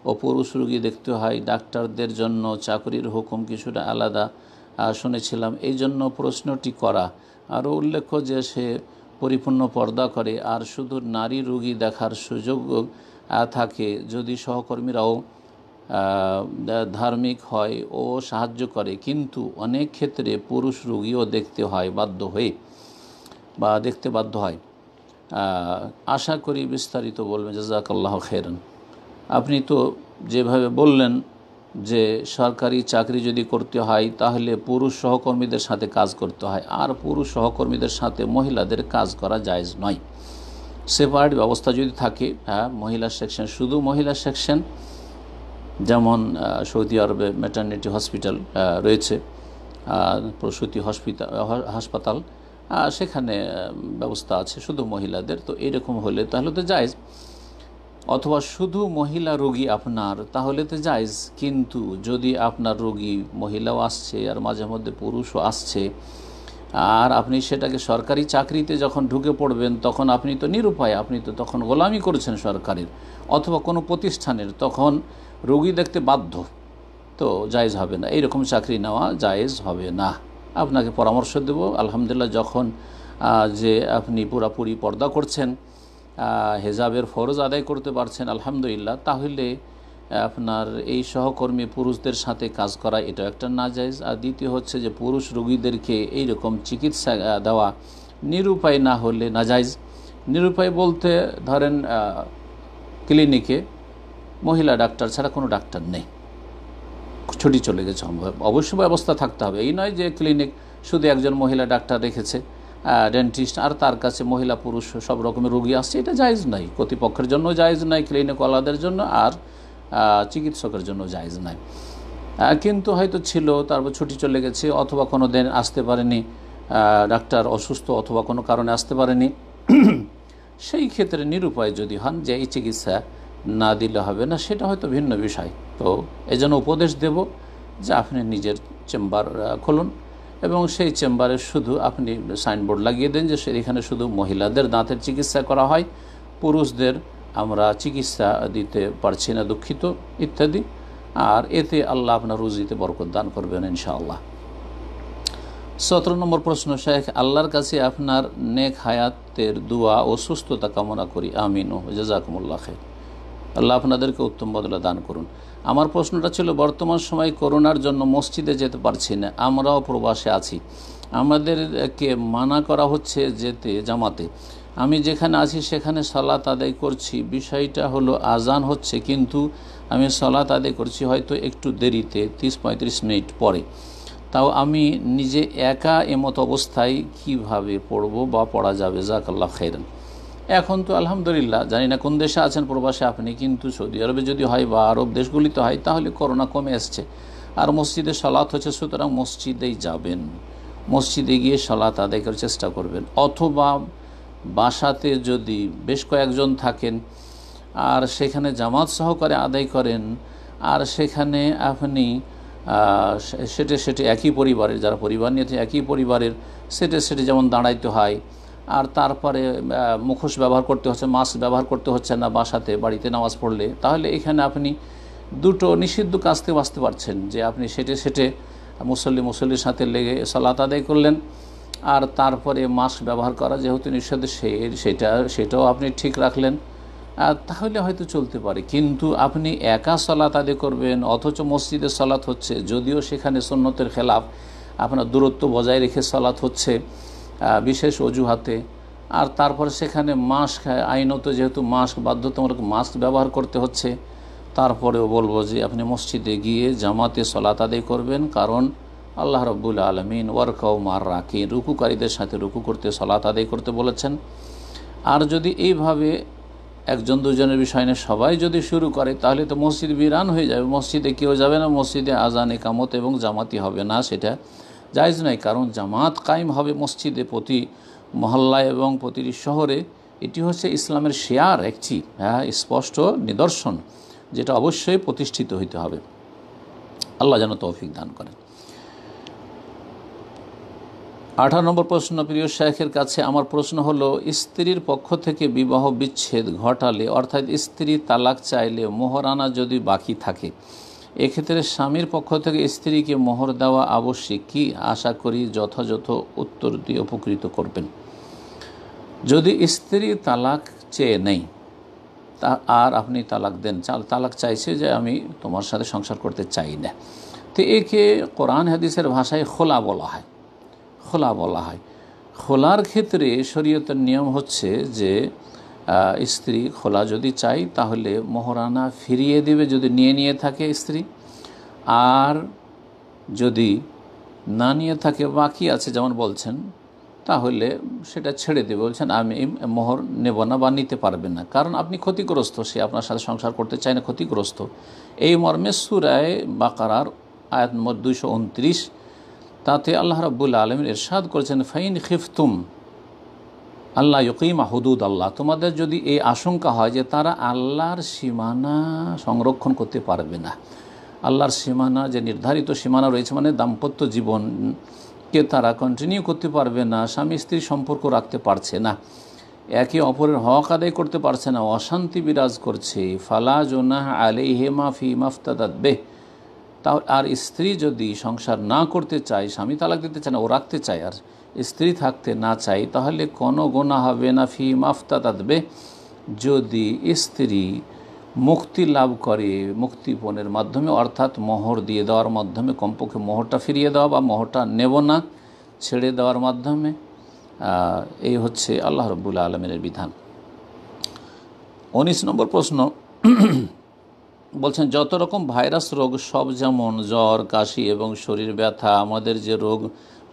Speaker 1: ও পুরুষ রুগী দেখতে হয়। ডাক্তারদের জন্য চাকরির হুকুম কিছুটা আলাদা। শুনেছিলাম। এই জন্য প্রশ্নটি করা। আরও উল্লেখ্য যে সে পরিপূর্ণ পর্দা করে, আর শুধু নারী রুগী দেখার সুযোগ থাকে। যদি সহকর্মীরাও ধার্মিক হয় ও সাহায্য করে, কিন্তু অনেক ক্ষেত্রে পুরুষ রুগীও দেখতে হয়, বাধ্য হয়ে বা দেখতে বাধ্য হয়। আশা করি বিস্তারিত বলবেন জাজাকাল্লাহ খেরন আপনি তো যেভাবে বললেন যে সরকারি চাকরি যদি করতে হয়, তাহলে পুরুষ সহকর্মীদের সাথে কাজ করতে হয়। আর পুরুষ সহকর্মীদের সাথে মহিলাদের কাজ করা জায়জ নয়। সেপারেট ব্যবস্থা যদি থাকে হ্যাঁ মহিলা সেকশন, শুধু মহিলা সেকশন, যেমন সৌদি আরবে ম্যাটার্নিটি হসপিটাল রয়েছে প্রসূতি হসপিটাল হাসপাতাল সেখানে ব্যবস্থা আছে শুধু মহিলাদের। তো এরকম হলে তাহলে তো যায়জ অথবা শুধু মহিলা রোগী আপনার, তাহলে তো যায়জ কিন্তু যদি আপনার রোগী মহিলাও আসছে, আর মাঝে মধ্যে পুরুষও আসছে, আর আপনি সেটাকে সরকারি চাকরিতে যখন ঢুকে পড়বেন, তখন আপনি তো নিরুপায়, আপনি তো তখন গোলামি করছেন সরকারের, অথবা কোনো প্রতিষ্ঠানের, তখন রোগী দেখতে বাধ্য। তো জায়েজ হবে না। এইরকম চাকরি নেওয়া জায়েজ হবে না। আপনাকে পরামর্শ দেব। আলহামদুলিল্লাহ, যখন যে আপনি পুরাপুরি পর্দা করছেন হেজাবের ফরজ আদায় করতে পারছেন, আলহামদুলিল্লাহ। তাহলে আপনার এই সহকর্মী পুরুষদের সাথে কাজ করা এটা একটা না যায়জ আর দ্বিতীয় হচ্ছে যে, পুরুষ রোগীদেরকে এইরকম চিকিৎসা দেওয়া নিরুপায় না হলে না যায়জ নিরুপায় বলতে ধরেন ক্লিনিকে মহিলা ডাক্তার ছাড়া কোনো ডাক্তার নেই। ছুটি চলে গেছে, অবশ্য ব্যবস্থা থাকতে হবে। এই নয় যে ক্লিনিক শুধু একজন মহিলা ডাক্তার রেখেছে। ডেন্টিস্ট আর তার কাছে মহিলা, পুরুষ সব রকমের রোগী আসছে, এটা জায়জ নাই। কর্তৃপক্ষের জন্য জায়জ নাই ক্লিনিকওয়ালাদের জন্য আর চিকিৎসকের জন্য জায়জ নাই। কিন্তু হয়তো ছিল, তারপর ছুটি চলে গেছে, অথবা কোনো দিন আসতে পারেনি ডাক্তার অসুস্থ অথবা কোনো কারণে আসতে পারেনি। সেই ক্ষেত্রে নিরুপায় যদি হন, যে এই চিকিৎসা না দিলে হবে না, সেটা হয়তো ভিন্ন বিষয়। তো এজন্য উপদেশ দেব যে আপনি নিজের চেম্বার খুলুন। এবং সেই চেম্বারে শুধু আপনি সাইনবোর্ড লাগিয়ে দেন যে সেখানে শুধু মহিলাদের দাঁতের চিকিৎসা করা হয়, পুরুষদের আমরা চিকিৎসা দিতে পারছি না, দুঃখিত, ইত্যাদি। আর এতে আল্লাহ আপনার রুজিতে বরকত দান করবেন ইনশাআল্লাহ। সতেরো নম্বর প্রশ্ন শেখ আল্লাহর কাছে আপনার নেক হায়াতের দোয়া ও সুস্থতা কামনা করি। আমিন ও জাজাকুমুল্লাহ খের আল্লাহ আপনাদেরকে উত্তম বদলা দান করুন। আমার প্রশ্নটা ছিল, বর্তমান সময় করোনার জন্য মসজিদে যেতে পারছি না, আমরাও প্রবাসে আছি। আমাদেরকে মানা করা হচ্ছে যেতে, জামাতে। আমি যেখানে আছি সেখানে সলাত আদায় করছি। বিষয়টা হলো, আজান হচ্ছে কিন্তু আমি সলাত আদায় করছি হয়তো একটু দেরিতে, তিরিশ পঁয়ত্রিশ মিনিট পরে। তাও আমি নিজে একা এমত অবস্থায় কীভাবে পড়ব বা পড়া যাবে? জাকাল্লাহ খেরেন এখন তো আলহামদুলিল্লাহ, জানি না কোন দেশে আছেন, প্রবাসে আপনি, কিন্তু সৌদি আরবে যদি হয় বা আরব দেশগুলিতে হয়, তাহলে করোনা কমে এসছে। আর মসজিদে সলাৎ হচ্ছে, সুতরাং মসজিদেই যাবেন। মসজিদে গিয়ে সলাৎ আদায় করার চেষ্টা করবেন। অথবা বাসাতে যদি বেশ কয়েকজন থাকেন, আর সেখানে জামাত সহকারে আদায় করেন, আর সেখানে আপনি সেটে সেটে একই পরিবারের, যারা পরিবার নিয়েছে একই পরিবারের সেটে সেটে যেমন দাঁড়াইতে হয় আর তারপরে মুখোশ ব্যবহার করতে হচ্ছে, মাস্ক ব্যবহার করতে হচ্ছে না বাসাতে, বাড়িতে নামাজ পড়লে, তাহলে এখানে আপনি দুটো নিষিদ্ধ কাজ থেকে বাঁচতে পারছেন। যে আপনি সেটে সেটে মুসল্লি মুসল্লির সাথে লেগে সালাত আদায় করলেন, আর তারপরে মাস্ক ব্যবহার করা যেহেতু নিষেধ, সে, সেটা, সেটাও আপনি ঠিক রাখলেন। তাহলে হয়তো চলতে পারে। কিন্তু আপনি একা সলাত আদে করবেন, অথচ মসজিদে সলাৎ হচ্ছে, যদিও সেখানে সন্ন্যতের খেলাফ আপনার দূরত্ব বজায় রেখে সলাৎ হচ্ছে বিশেষ অজুহাতে। আর তারপর সেখানে মাস্ক আইনত যেহেতু মাস্ক বাধ্যতামূলক মাস্ক ব্যবহার করতে হচ্ছে, তারপরেও বলব যে আপনি মসজিদে গিয়ে জামাতে সলাত আদায় করবেন, কারণ আল্লাহ রব্বুল আলমিন ওয়ারকাউ মার রাখি রুকুকারীদের সাথে রুকু করতে, সলাত আদায় করতে বলেছেন। আর যদি এইভাবে একজন, দুজনের বিষয় নিয়ে সবাই যদি শুরু করে, তাহলে তো মসজিদ বিরান হয়ে যাবে। মসজিদে কেউ যাবে না, মসজিদে আজান একামত এবং জামাতি হবে না, সেটা জায়জ নয়, কারণ জামাত কায়েম হবে মসজিদে প্রতি মহল্লায় এবং প্রতিটি শহরে। এটি হচ্ছে ইসলামের শেয়ার একটি হ্যাঁ স্পষ্ট নিদর্শন, যেটা অবশ্যই প্রতিষ্ঠিত হইতে হবে। আল্লাহ যেন তৌফিক দান করেন। আঠারো নম্বর প্রশ্ন, প্রিয় শেখের কাছে আমার প্রশ্ন হলো, স্ত্রীর পক্ষ থেকে বিবাহ বিচ্ছেদ ঘটালে, অর্থাৎ স্ত্রী তালাক চাইলে মোহরানা যদি বাকি থাকে এক্ষেত্রে স্বামীর পক্ষ থেকে স্ত্রীকে মোহর দেওয়া আবশ্যিক কি? আশা করি যথাযথ উত্তর দিয়ে উপকৃত করবেন। যদি স্ত্রী তালাক চেয়ে নেই, তা আর আপনি তালাক দেন। তালাক চাইছে যে আমি তোমার সাথে সংসার করতে চাই না। তো একে কোরআন হাদিসের ভাষায় খোলা বলা হয়। খোলা বলা হয়। খোলার ক্ষেত্রে শরীয়তের নিয়ম হচ্ছে যে স্ত্রী খোলা যদি চাই, তাহলে মহরানা ফিরিয়ে দেবে যদি নিয়ে নিয়ে থাকে স্ত্রী। আর যদি না নিয়ে থাকে, বাকি আছে যেমন বলছেন, তাহলে সেটা ছেড়ে দেবে। বলছেন, আমি মোহর নেব না বা নিতে পারবেন না। কারণ আপনি ক্ষতিগ্রস্ত, সে আপনার সাথে সংসার করতে চায় না, ক্ষতিগ্রস্ত। এই মর্মে সুরায় বাকারার আয়াত নম্বর দুইশো উনত্রিশ, তাতে আল্লাহ রাবুল আলমের এরশাদ করেছেন, ফাইন খিফতুম আল্লাহ ইকিমা হুদুদ আল্লাহ। তোমাদের যদি এই আশঙ্কা হয় যে তারা আল্লাহর সীমানা সংরক্ষণ করতে পারবে না, আল্লাহর সীমানা যে নির্ধারিত সীমানা রয়েছে মানে দাম্পত্য জীবনকে তারা কন্টিনিউ করতে পারবে না, স্বামী স্ত্রী সম্পর্ক রাখতে পারছে না, একে অপরের হক আদায় করতে পারছে না, অশান্তি বিরাজ করছে। ফালা জোনাহ আলে হেমা ফি মাফতাদাত বেহ। তা আর স্ত্রী যদি সংসার না করতে চায়, স্বামী তালাক দিতে চায় না, ও রাখতে চায়, আর স্ত্রী থাকতে না চাই, তাহলে কোনো গোনা হবে না। ফি মাফতা তাদবে যদি স্ত্রী মুক্তি লাভ করে মুক্তিপণের মাধ্যমে, অর্থাৎ মোহর দিয়ে দেওয়ার মাধ্যমে, কমপক্ষে মোহরটা ফিরিয়ে দেওয়া বা মোহরটা নেব না, ছেড়ে দেওয়ার মাধ্যমে এই হচ্ছে আল্লাহ রব্বুল আলমের বিধান। উনিশ নম্বর প্রশ্ন, বলছেন, যত রকম ভাইরাস রোগ, সব যেমন জ্বর, কাশি এবং শরীর ব্যথা, আমাদের যে রোগ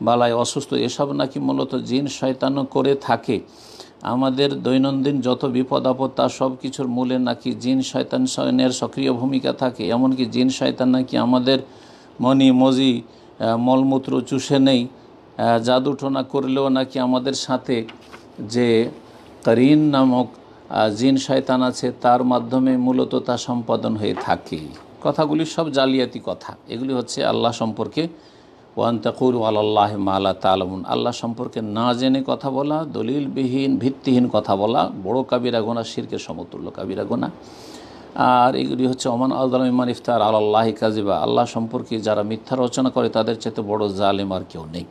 Speaker 1: বালায় অসুস্থ, এসব নাকি মূলত জিন শয়তানও করে থাকে। আমাদের দৈনন্দিন যত বিপদ আপদ, তা সব কিছুর মূলে নাকি জিন শয়তানের সক্রিয় ভূমিকা থাকে। এমনকি জিন শয়তান নাকি আমাদের মনি মজি মলমূত্র চুষে নেই। জাদুটোনা করলেও নাকি আমাদের সাথে যে করিন নামক জিন শয়তান আছে, তার মাধ্যমে মূলত তা সম্পাদন হয়ে থাকে। কথাগুলি সব জালিয়াতি কথা। এগুলি হচ্ছে আল্লাহ সম্পর্কে ওয়ান তাকুর আল্লাহ মালা তালমুন। আল্লাহ সম্পর্কে না জেনে কথা বলা, দলিলবিহীন, ভিত্তিহীন কথা বলা, বড় কাবিরা গোনা, শিরকের সমতুল্য কাবিরা গোনা। আর এগুলি হচ্ছে, ওমান আল্লাহ ইমান ইফতার আল্লাহ কাজিবা আল্লাহ সম্পর্কে যারা মিথ্যা রচনা করে, তাদের চেয়ে বড় জালেম আর কেউ নেই।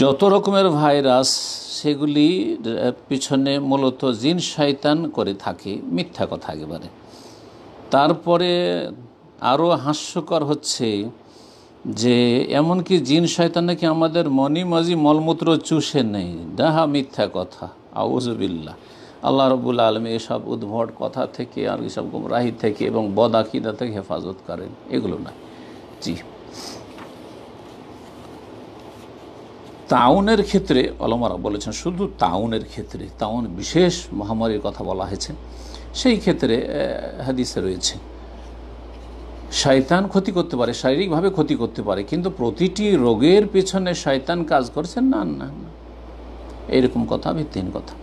Speaker 1: যত রকমের ভাইরাস, সেগুলি পিছনে মূলত জিন, শয়তান করে থাকে, মিথ্যা কথা একেবারে। তারপরে আরও হাস্যকর হচ্ছে যে এমনকি জিন শয়তান নাকি আমাদের মনি মাজি মলমূত্র চুষে নেই। ডাহা মিথ্যা কথা। আউজবিল্লা আল্লাহ রবুল আলমী এসব উদ্ভট কথা থেকে আর এসব গুমরাহি থেকে এবং বদাকিদা থেকে হেফাজত করেন। এগুলো না জি। তাউনের ক্ষেত্রে অলমারা বলেছেন, শুধু তাউনের ক্ষেত্রে তাউন বিশেষ মহামারীর কথা বলা হয়েছে। সেই ক্ষেত্রে হাদিসে রয়েছে। শয়তান ক্ষতি করতে পারে, শারীরিকভাবে ক্ষতি করতে পারে, কিন্তু প্রতিটি রোগের পেছনে শয়তান কাজ করছেন না না না। এইরকম কথা, ভিত্তিহীন কথা।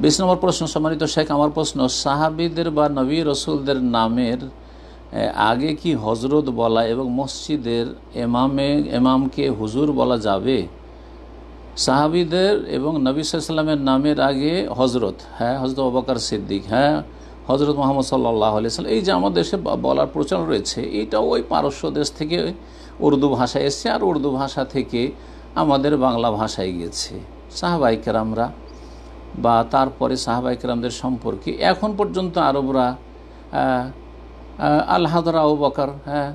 Speaker 1: বিশ নম্বর প্রশ্ন, সম্মানিত শেখ, আমার প্রশ্ন, সাহাবিদের বা নবী রসুলদের নামের আগে কি হজরত বলা এবং মসজিদের এমামে, এমামকে হুজুর বলা যাবে? সাহাবিদের এবং নবী সাল্লামের নামের আগে হজরত হ্যাঁ হজরত অবাকার সিদ্দিক হ্যাঁ হজরত মোহাম্মদ সাল্লাহ সাল্লাম এই যে আমাদের দেশে বলার প্রচলন রয়েছে এইটাও ওই পারস্য দেশ থেকে উর্দু ভাষা এসছে আর উর্দু ভাষা থেকে আমাদের বাংলা ভাষায় গিয়েছে। সাহাবাইকেরামরা বা তারপরে সাহাবাইকেরামদের সম্পর্কে এখন পর্যন্ত আরবরা আল্লাহদরা ও বকার হ্যাঁ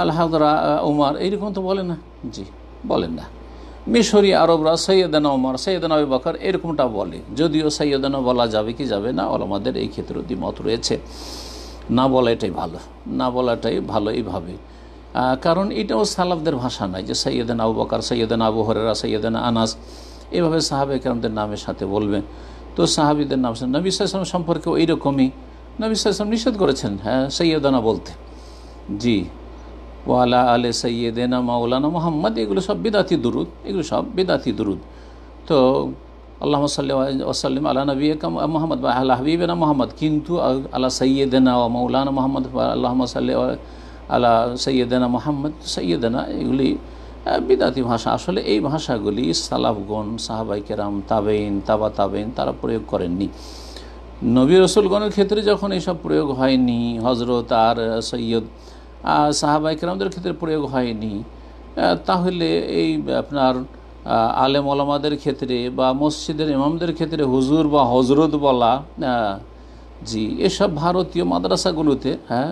Speaker 1: আল্লাহদরা উমার, এইরকম তো বলে না? জি, বলেন না। মিশরি আরবরা সৈয়দানা উমার সৈয়দানা আবু বকর এরকমটা বলে। যদিও সৈয়দানা বলা যাবে কি যাবে না আমাদের এই ক্ষেত্রে দ্বিমত রয়েছে। না বলা এটাই ভালো, না বলাটাই ভালো এইভাবে। কারণ এটাও সালাফদের ভাষা নয় যে সৈয়দানা আবু বকর, সৈয়দানা আবু হরেরা সৈয়দানা আনাস, এভাবে সাহাবে কেরামদের নামের সাথে বলবে। তো সাহাবিদের নাম নবী সম্পর্কে ওই রকমই নবী সালাম নিষেধ করেছেন হ্যাঁ সৈয়দানা বলতে। জি। ওয়ালা আলে সৈয়দেনা মাওলানা মোহাম্মদ, এগুলো সব বেদাতি দুরুদ, এগুলো সব বেদাতি দুরুদ। তো আল্লাহ সাল্লি ওসাল্লিম আল্লাহ নবী মোহাম্মদ বা আল্লাহ হাবিবেনা মোহাম্মদ। কিন্তু আল্লাহ সৈয়দেনা ও মৌলানা মোহাম্মদ বা আল্লাহ সাল্লি আল্লাহ সৈয়দেনা মোহাম্মদ সৈয়দেনা এগুলি বিদাতি ভাষা। আসলে এই ভাষাগুলি সালাফগণ, সাহাবাই কেরাম তাবেইন তাবা তাবেইন তারা প্রয়োগ করেননি। নবী রসুলগণের ক্ষেত্রে যখন এইসব প্রয়োগ হয়নি হজরত আর সৈয়দ সাহাবাই কেরামদের ক্ষেত্রে প্রয়োগ হয়নি। তাহলে এই আপনার আলেম ওলামাদের ক্ষেত্রে বা মসজিদের ইমামদের ক্ষেত্রে হুজুর বা হজরত বলা জি, এসব ভারতীয় মাদ্রাসাগুলোতে হ্যাঁ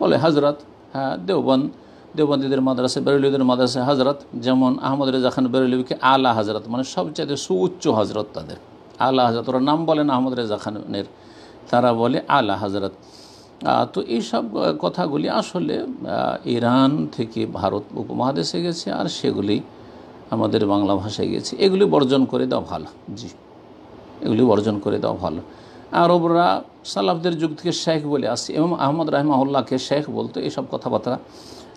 Speaker 1: বলে হজরত হ্যাঁ দেওবন্দ, দেওবন্দীদের মাদ্রাসা, বেরুলিদের মাদ্রাসা হজরত যেমন আহমদ রেজা খান বেরুলিকে আলা হজরত মানে সবচাইতে সুউচ্চ হজরত তাদের। আলা হজরত ওরা নাম বলেন আহমদ রেজা খানের, তারা বলে আলা হজরত তো এইসব কথাগুলি আসলে ইরান থেকে ভারত উপমহাদেশে গেছে আর সেগুলি আমাদের বাংলা ভাষায় গেছে। এগুলি বর্জন করে দেওয়া ভালো, জি। এগুলি বর্জন করে দেওয়া ভালো। আরবরা সালাফদের যুগ থেকে শেখ বলে আসছে। এবং আহমদ রাহমাউল্লাহকে শেখ বলতো এইসব কথাবার্তা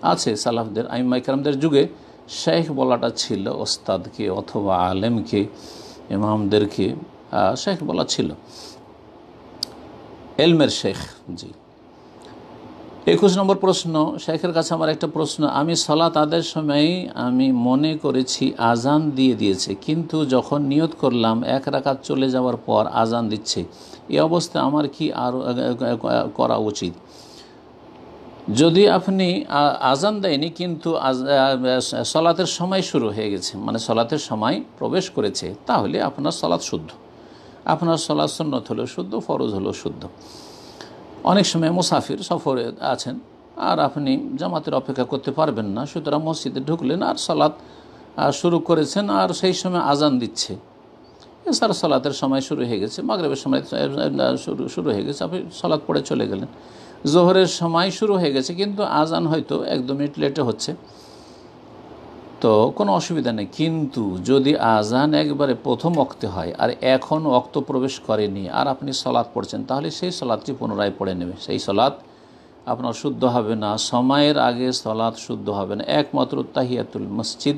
Speaker 1: আছে সালাফদের। আইমাইকারমদের যুগে শেখ বলাটা ছিল ওস্তাদকে অথবা আলেমকে, ইমামদেরকে শেখ বলা ছিল। এলমের শেখ, জি। একুশ নম্বর প্রশ্ন, শেখের কাছে আমার একটা প্রশ্ন, আমি সলাত আদের সময় আমি মনে করেছি আজান দিয়ে দিয়েছে, কিন্তু যখন নিয়ত করলাম এক রাকাত চলে যাওয়ার পর আজান দিচ্ছে, এ অবস্থা আমার কি আর করা উচিত? যদি আপনি আজান দেয়নি, কিন্তু সলাতের সময় শুরু হয়ে গেছে মানে সলাতের সময় প্রবেশ করেছে, তাহলে আপনার সলাৎ শুদ্ধ। আপনার সলাৎ সন্ন্যত হলো শুদ্ধ, ফরজ হলো শুদ্ধ। অনেক সময় মুসাফির সফরে আছেন, আর আপনি জামাতের অপেক্ষা করতে পারবেন না। সুতরাং মসজিদে ঢুকলেন আর সালাত শুরু করেছেন আর সেই সময় আজান দিচ্ছে। এছাড়া সালাতের সময় শুরু হয়ে গেছে, মাগরেবের সময় শুরু শুরু হয়ে গেছে, আপনি সলাৎ পড়ে চলে গেলেন। জোহরের সময় শুরু হয়ে গেছে, কিন্তু আজান হয়তো এক দু মিনিট লেটে হচ্ছে। তো কোনো অসুবিধা নেই। কিন্তু যদি আজান একবারে প্রথম অক্তে হয় আর এখন অক্ত প্রবেশ করেনি আর আপনি সলাদ পড়ছেন, তাহলে সেই সলাদটি পুনরায় পড়ে নেবে। সেই সলাদ আপনার শুদ্ধ হবে না। সময়ের আগে সলাদ শুদ্ধ হবে না। একমাত্র তাহিয়াতুল মসজিদ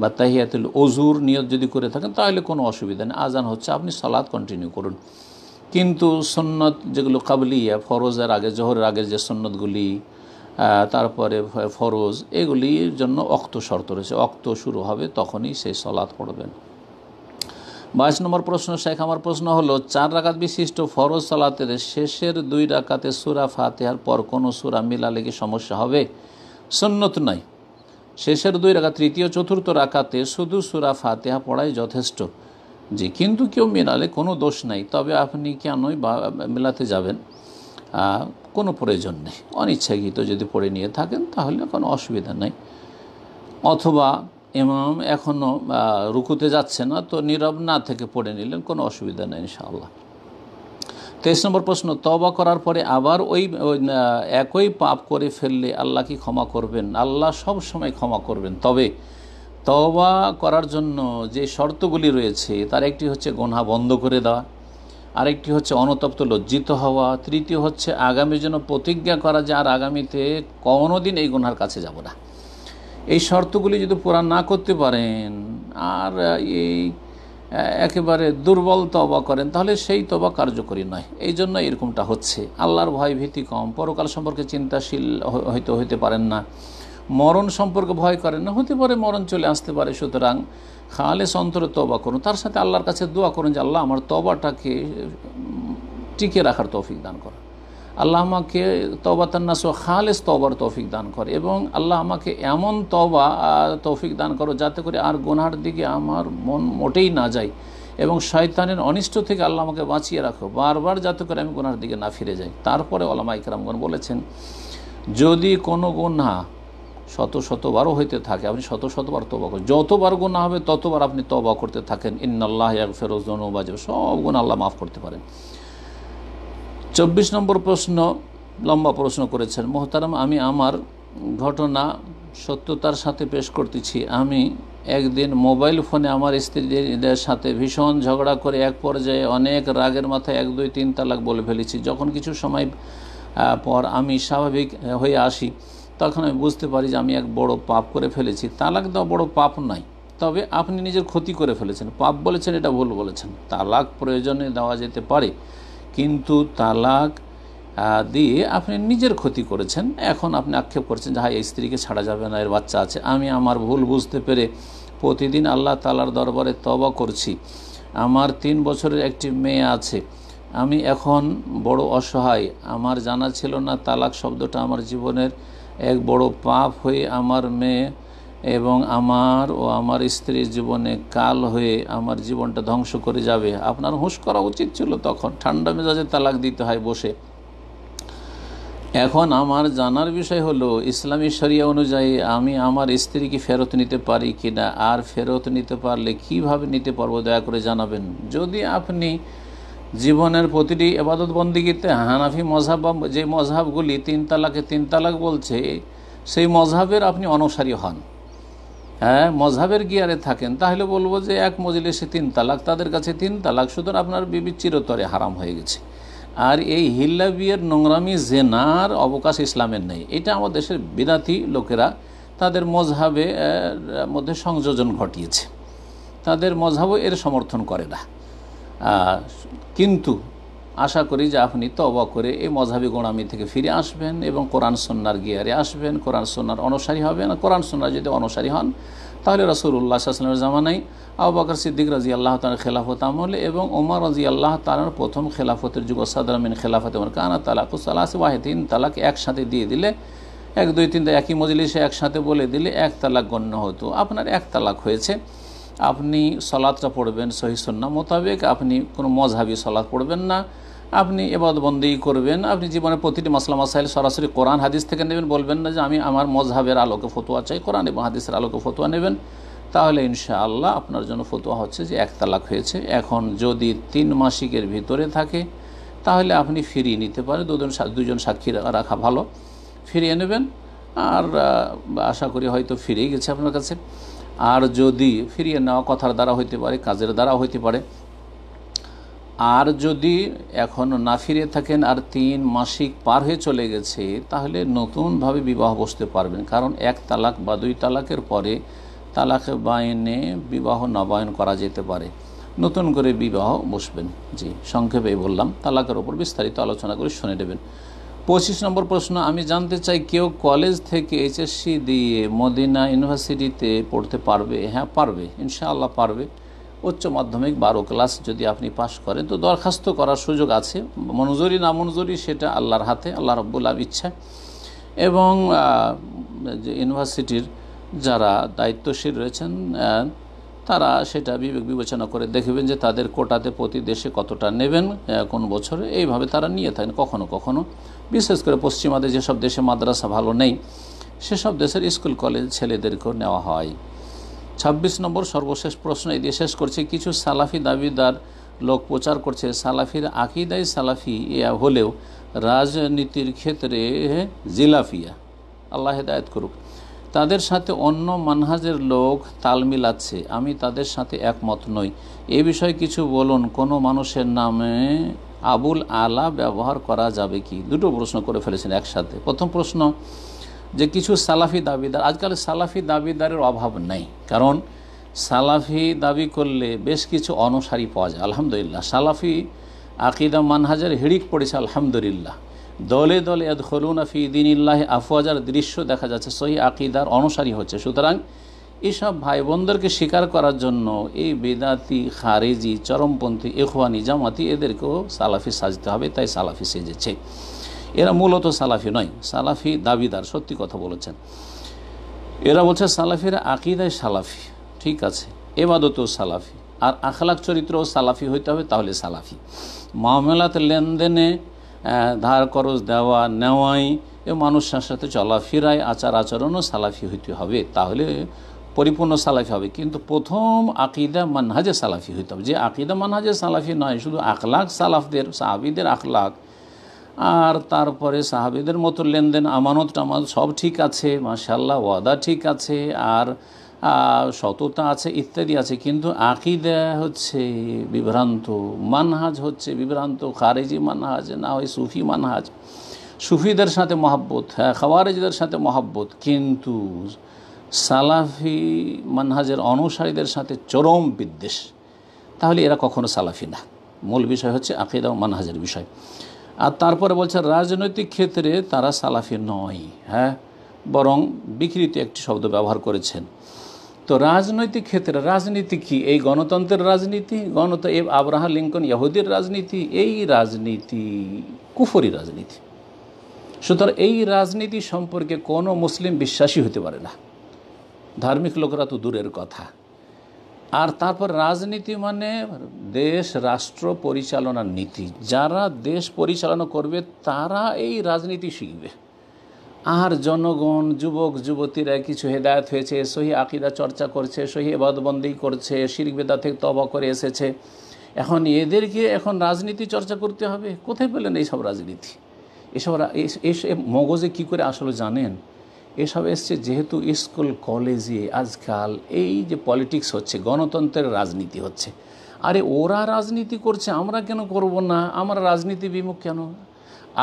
Speaker 1: বা তাহিয়াতুল অজুর নিয়ত যদি করে থাকেন, তাহলে কোনো অসুবিধা নেই। আজান হচ্ছে, আপনি সলাদ কন্টিনিউ করুন। কিন্তু সন্ন্যত যেগুলো কাবলিয়া, ফরজের আগে, জোহরের আগে যে সন্ন্যতগুলি তারপরে ফরজ, এগুলির জন্য অক্ত শর্ত রয়েছে। অক্ত শুরু হবে তখনই সেই সলাৎ পড়বেন। বাইশ নম্বর প্রশ্ন, শেখ, আমার প্রশ্ন হলো, চার রাকাত বিশিষ্ট ফরজ সলাতের শেষের দুই রাকাতে সুরা ফাতেহার পর কোনো সুরা মিলালে কি সমস্যা হবে? সন্ন্যত নয় শেষের দুই রাখা তৃতীয়, চতুর্থ রাখাতে শুধু সুরা ফাতেহা পড়াই যথেষ্ট। যে কিন্তু কেউ মেলালে কোনো দোষ নাই। তবে আপনি কেনই বা মেলাতে যাবেন? কোনো প্রয়োজন নেই। অনিচ্ছাকৃত যদি পড়ে নিয়ে থাকেন, তাহলে কোনো অসুবিধা নেই। অথবা ইমাম এখনও রুকুতে যাচ্ছে না, তো নীরব না থেকে পড়ে নিলেন, কোনো অসুবিধা নেই ইনশাআল্লাহ। তেইশ নম্বর প্রশ্ন তবা করার পরে আবার ওই একই পাপ করে ফেললে আল্লাহ কি ক্ষমা করবেন? আল্লাহ সব সময় ক্ষমা করবেন। তবে তবা করার জন্য যে শর্তগুলি রয়েছে, তার একটি হচ্ছে গোনা বন্ধ করে দেওয়া। আরেকটি হচ্ছে অনতপ্ত, লজ্জিত হওয়া। তৃতীয় হচ্ছে, আগামীর জন্য প্রতিজ্ঞা করা যে আর আগামীতে কোনো দিন এই গুনহার কাছে যাব না। এই শর্তগুলি যদি পুরা না করতে পারেন, আর এই, একেবারে দুর্বল তবা করেন, তাহলে সেই তবা কার্যকরী নয়। এই জন্য এরকমটা হচ্ছে। আল্লাহর ভয় ভীতি কম। পরকাল সম্পর্কে চিন্তাশীল হয়তো হইতে পারেন না। মরণ সম্পর্কে ভয় করেন না। হতে পারে মরণ চলে আসতে পারে, সুতরাং খালে অন্তরে তবা করুন। তার সাথে আল্লাহর কাছে দোয়া করুন যে আল্লাহ আমার তবাটাকে টিকে রাখার তৌফিক দান করুন। আল্লাহ আমাকে তবাতান্নাস খালেস তবার তৌফিক দান করে এবং আল্লাহ আমাকে এমন তবা তৌফিক দান করো যাতে করে আর গোনার দিকে আমার মন মোটেই না যায় এবং শয়তানের অনিষ্ট থেকে আল্লাহ আমাকে বাঁচিয়ে রাখো। বারবার যাতে করে আমি গোনার দিকে না ফিরে যাই। তারপরে ওলামা ইকরামগণ বলেছেন, যদি কোনো গুণা শত শতবারও হইতে থাকে, আপনি শত শতবার তবা করেন। যতবার গুণা হবে, ততবার আপনি তবা করতে থাকেন। ইন্নআল্লাহ ফেরোজ বাজে সব গুণ আল্লাহ মাফ করতে পারেন। চব্বিশ নম্বর প্রশ্ন, লম্বা প্রশ্ন করেছেন। মোহতারাম, আমি আমার ঘটনা সত্যতার সাথে পেশ করতেছি। আমি একদিন মোবাইল ফোনে আমার স্ত্রীদের সাথে ভীষণ ঝগড়া করে এক পর্যায়ে অনেক রাগের মাথায় এক, দুই, তিন তালাক বলে ফেলেছি। যখন কিছু সময় পর আমি স্বাভাবিক হয়ে আসি তখন আমি বুঝতে পারি যে আমি এক বড় পাপ করে ফেলেছি। তালাক দেওয়া বড় পাপ নয়। তবে আপনি নিজের ক্ষতি করে ফেলেছেন। পাপ বলেছেন, এটা ভুল বলেছেন। তালাক প্রয়োজনে দেওয়া যেতে পারে। কিন্তু তালাক দিয়ে আপনি নিজের ক্ষতি করেছেন। এখন আপনি আক্ষেপ করছেন যে হাই এই স্ত্রীকে ছাড়া যাবে না, এর বাচ্চা আছে। আমি আমার ভুল বুঝতে পেরে প্রতিদিন আল্লাহ তালার দরবারে তবা করছি। আমার তিন বছরের একটি মেয়ে আছে। আমি এখন বড় অসহায়। আমার জানা ছিল না তালাক শব্দটা আমার জীবনের এক বড় পাপ হয়ে আমার মেয়ে এবং আমার ও আমার স্ত্রীর জীবনে কাল হয়ে আমার জীবনটা ধ্বংস করে যাবে। আপনার হুঁশ করা উচিত ছিল তখন। ঠান্ডা মেজাজে তালাক দিতে হয় বসে। এখন আমার জানার বিষয় হলো, ইসলামী শরিয়া অনুযায়ী আমি আমার স্ত্রীকে ফেরত নিতে পারি কি না আর ফেরত নিতে পারলে কীভাবে নিতে পারব? দয়া করে জানাবেন। যদি আপনি জীবনের প্রতিটি এবাদত বন্দিগিতে হানাফি মজাব বা যে মজাবগুলি তিন তালাকে তিন তালাক বলছে, সেই মজাবের আপনি অনুসারী হন। হ্যাঁ মজাবের গিয়ারে থাকেন, তাহলে বলব যে এক মজলিসে তিন তালাক, তাদের কাছে তিন তালাক, সুতরাং আপনার বিবি চিরতরে হারাম হয়ে গেছে। আর এই হিল্লা বিয়ের নোংরামি, জেনার অবকাশ ইসলামের নেই। এটা আমার দেশের বিরাতি লোকেরা তাদের মজহাবে মধ্যে সংযোজন ঘটিয়েছে। তাদের মজহাবও এর সমর্থন করে না। কিন্তু আশা করি যে আপনি তবা করে এই মজাবি গোড়ামি থেকে ফিরে আসবেন এবং কোরআন সন্ন্যার গিয়ারে আসবেন, কোরআন সন্ন্যার অনুসারী হবেন। কোরআন সন্ন্যার যদি অনুসারী হন, তাহলে রসুল্লাহ আসলামের জামানাই আবু বাকর সিদ্দিক রাজি আল্লাহ তালার খেলাফত আমলে এবং ওমর রাজি আল্লাহ তালার প্রথম খেলাফতের যুগ সাদামিন খেলাফত কানা তালাকুসাল্লাহ ওয়াহেদিন, তালাক একসাথে দিয়ে দিলে এক, দুই তিনটা একই মজলিসে একসাথে বলে দিলে এক তালাক গণ্য হতো। আপনার এক তালাক হয়েছে। আপনি সলাদটা পড়বেন সহিসন্না মোতাবেক। আপনি কোনো মজহাবি সলাদ পড়বেন না। আপনি এবাদবন্দি করবেন। আপনি জীবনের প্রতিটি মাসলা মাসাইল সরাসরি কোরআন, হাদিস থেকে নেবেন। বলবেন না যে আমি আমার মজহাবের আলোকে ফতোয়া চাই, কোরআন এবং হাদিসের আলোকে ফতোয়া নেবেন। তাহলে ইনশাআল্লাহ আপনার জন্য ফতোয়া হচ্ছে যে এক তালাক হয়েছে। এখন যদি তিন মাসিকের ভিতরে থাকে, তাহলে আপনি ফিরিয়ে নিতে পারেন। দুজন দুজন সাক্ষী রাখা ভালো। ফিরিয়ে নেবেন। আর আশা করি হয়তো ফিরেই গেছে আপনার কাছে। আর যদি ফিরিয়ে নেওয়া কথার দ্বারা হইতে পারে, কাজের দ্বারা হইতে পারে। আর যদি এখন না ফিরে থাকেন আর তিন মাসিক পার হয়ে চলে গেছে, তাহলে নতুনভাবে বিবাহ বসতে পারবেন। কারণ এক তালাক বা দুই তালাকের পরে তালাক বায়নে বিবাহ নবায়ন করা যেতে পারে। নতুন করে বিবাহ বসবেন। জি, সংক্ষেপে বললাম, তালাকের ওপর বিস্তারিত আলোচনা করে শুনে নেবেন। পঁচিশ নম্বর প্রশ্ন, আমি জানতে চাই, কেউ কলেজ থেকে এইচএসসি দিয়ে মদিনা ইউনিভার্সিটিতে পড়তে পারবে? হ্যাঁ পারবে, ইনশাআল্লাহ পারবে। উচ্চ মাধ্যমিক বারো ক্লাস যদি আপনি পাশ করেন, তো দরখাস্ত করার সুযোগ আছে। মঞ্জুরি না মঞ্জুরি সেটা আল্লাহর হাতে, আল্লাহ রব্বুল্লাহ ইচ্ছা। এবং যে ইউনিভার্সিটির যারা দায়িত্বশীল রয়েছেন তারা সেটা বিবেক বিবেচনা করে দেখবেন যে তাদের কোটাতে প্রতি দেশে কতটা নেবেন কোন বছরে। এইভাবে তারা নিয়ে থাকেন, কখনো কখনো। বিশেষ করে পশ্চিমাদের যেসব দেশে মাদ্রাসা ভালো নেই, সেসব দেশের স্কুল, কলেজ ছেলেদেরকেও নেওয়া হয়। ২৬ নম্বর সর্বশেষ প্রশ্ন, এই দিয়ে শেষ করছে। কিছু সালাফি দাবিদার লোক প্রচার করছে, সালাফির আকিদাই সালাফি ইয়া হলেও রাজনীতির ক্ষেত্রে জিলাফিয়া, আল্লাহ হেদায়ত করুক। তাদের সাথে অন্য মানহাজের লোক তাল মিলাচ্ছে, আমি তাদের সাথে একমত নই। এ বিষয়ে কিছু বলুন, কোনো মানুষের নামে আবুল আলা ব্যবহার করা যাবে কি? দুটো প্রশ্ন করে ফেলেছেন একসাথে। প্রথম প্রশ্ন, যে কিছু সালাফি দাবিদার, আজকাল সালাফি দাবিদারের অভাব নেই। কারণ সালাফি দাবি করলে বেশ কিছু অনুসারী পাওয়া যায়, আলহামদুলিল্লাহ। সালাফি আকিদা মানহাজের হিড়িক পড়েছে, আলহামদুলিল্লাহ। দলে দলে এদ খলুন আফি ইল্লাহ আফওয়াজার দৃশ্য দেখা যাচ্ছে, সহি আকিদার অনুসারী হচ্ছে। সুতরাং এসব ভাই বোনদেরকে স্বীকার করার জন্য এই বেদাতি, খারেজি, চরমপন্থী এখওয়ানি জামাতি এদেরকেও সালাফি সাজতে হবে, তাই সালাফি সেজেছে। এরা মূলত সালাফি নয়, সালাফি দাবিদার, সত্যি কথা বলেছেন। এরা বলছে সালাফিরা আকিদায় সালাফি, ঠিক আছে, এবাদতও সালাফি, আর আখলাক চরিত্রও সালাফি হইতে হবে, তাহলে সালাফি। মামলাত লেনদেনে ধার করজ দেওয়া, নেওয়াই, এ মানুষের সাথে চলাফেরায় আচার আচরণও সালাফি হইতে হবে, তাহলে পরিপূর্ণ সালাফি হবে। কিন্তু প্রথম আকিদা মানহাজে সালাফি হইতে হবে। যে আকিদা মানহাজে সালাফি নয়, শুধু আখলাক সালাফদের, সাহাবিদের আখলাক। আর তারপরে সাহাবিদের মতো লেনদেন, আমানত টামানত সব ঠিক আছে মাশাল্লাহ ওয়াদা ঠিক আছে, আর সততা আছে, ইত্যাদি আছে। কিন্তু আকিদা হচ্ছে বিভ্রান্ত, মানহাজ হচ্ছে বিভ্রান্ত, খারেজি মানহাজ, না হয় সুফি মানহাজ। সুফিদের সাথে মহাব্বত হ্যাঁ খাওয়ারেজদের সাথে মহাব্বত। কিন্তু সালাফি মানহাজের অনুসারীদের সাথে চরম বিদ্বেষ। তাহলে এরা কখনো সালাফি না। মূল বিষয় হচ্ছে আকিদা ও মানহাজের বিষয়। আর তারপরে বলছে, রাজনৈতিক ক্ষেত্রে তারা সালাফি নয় হ্যাঁ? বরং বিকৃত একটি শব্দ ব্যবহার করেছেন। তো রাজনৈতিক ক্ষেত্রে রাজনীতি কি? এই গণতন্ত্রের রাজনীতি, গণত আব্রাহা লিঙ্কন ইহুদির রাজনীতি, এই রাজনীতি কুফরি রাজনীতি। সুতরাং এই রাজনীতি সম্পর্কে কোনো মুসলিম বিশ্বাসী হতে পারে না। ধার্মিক লোকরা তো দূরের কথা। আর তারপর রাজনীতি মানে দেশ, রাষ্ট্র পরিচালনার নীতি। যারা দেশ পরিচালনা করবে, তারা এই রাজনীতি শিখবে। আর জনগণ, যুবক, যুবতীরা কিছু হেদায়ত হয়েছে, সহি আকিদা চর্চা করছে, সহি এবাদবন্দি করছে শিরবেদা থেকে তবা করে এসেছে। এখন এদেরকে এখন রাজনীতি চর্চা করতে হবে। কোথায় পেলেন এইসব রাজনীতি? এসব মগজে কি করে আসলে জানেন? এসব এসছে যেহেতু স্কুল, কলেজে আজকাল এই যে পলিটিক্স হচ্ছে, গণতন্ত্রের রাজনীতি হচ্ছে। আরে ওরা রাজনীতি করছে, আমরা কেন করব না? আমরা রাজনীতি বিমুখ কেন?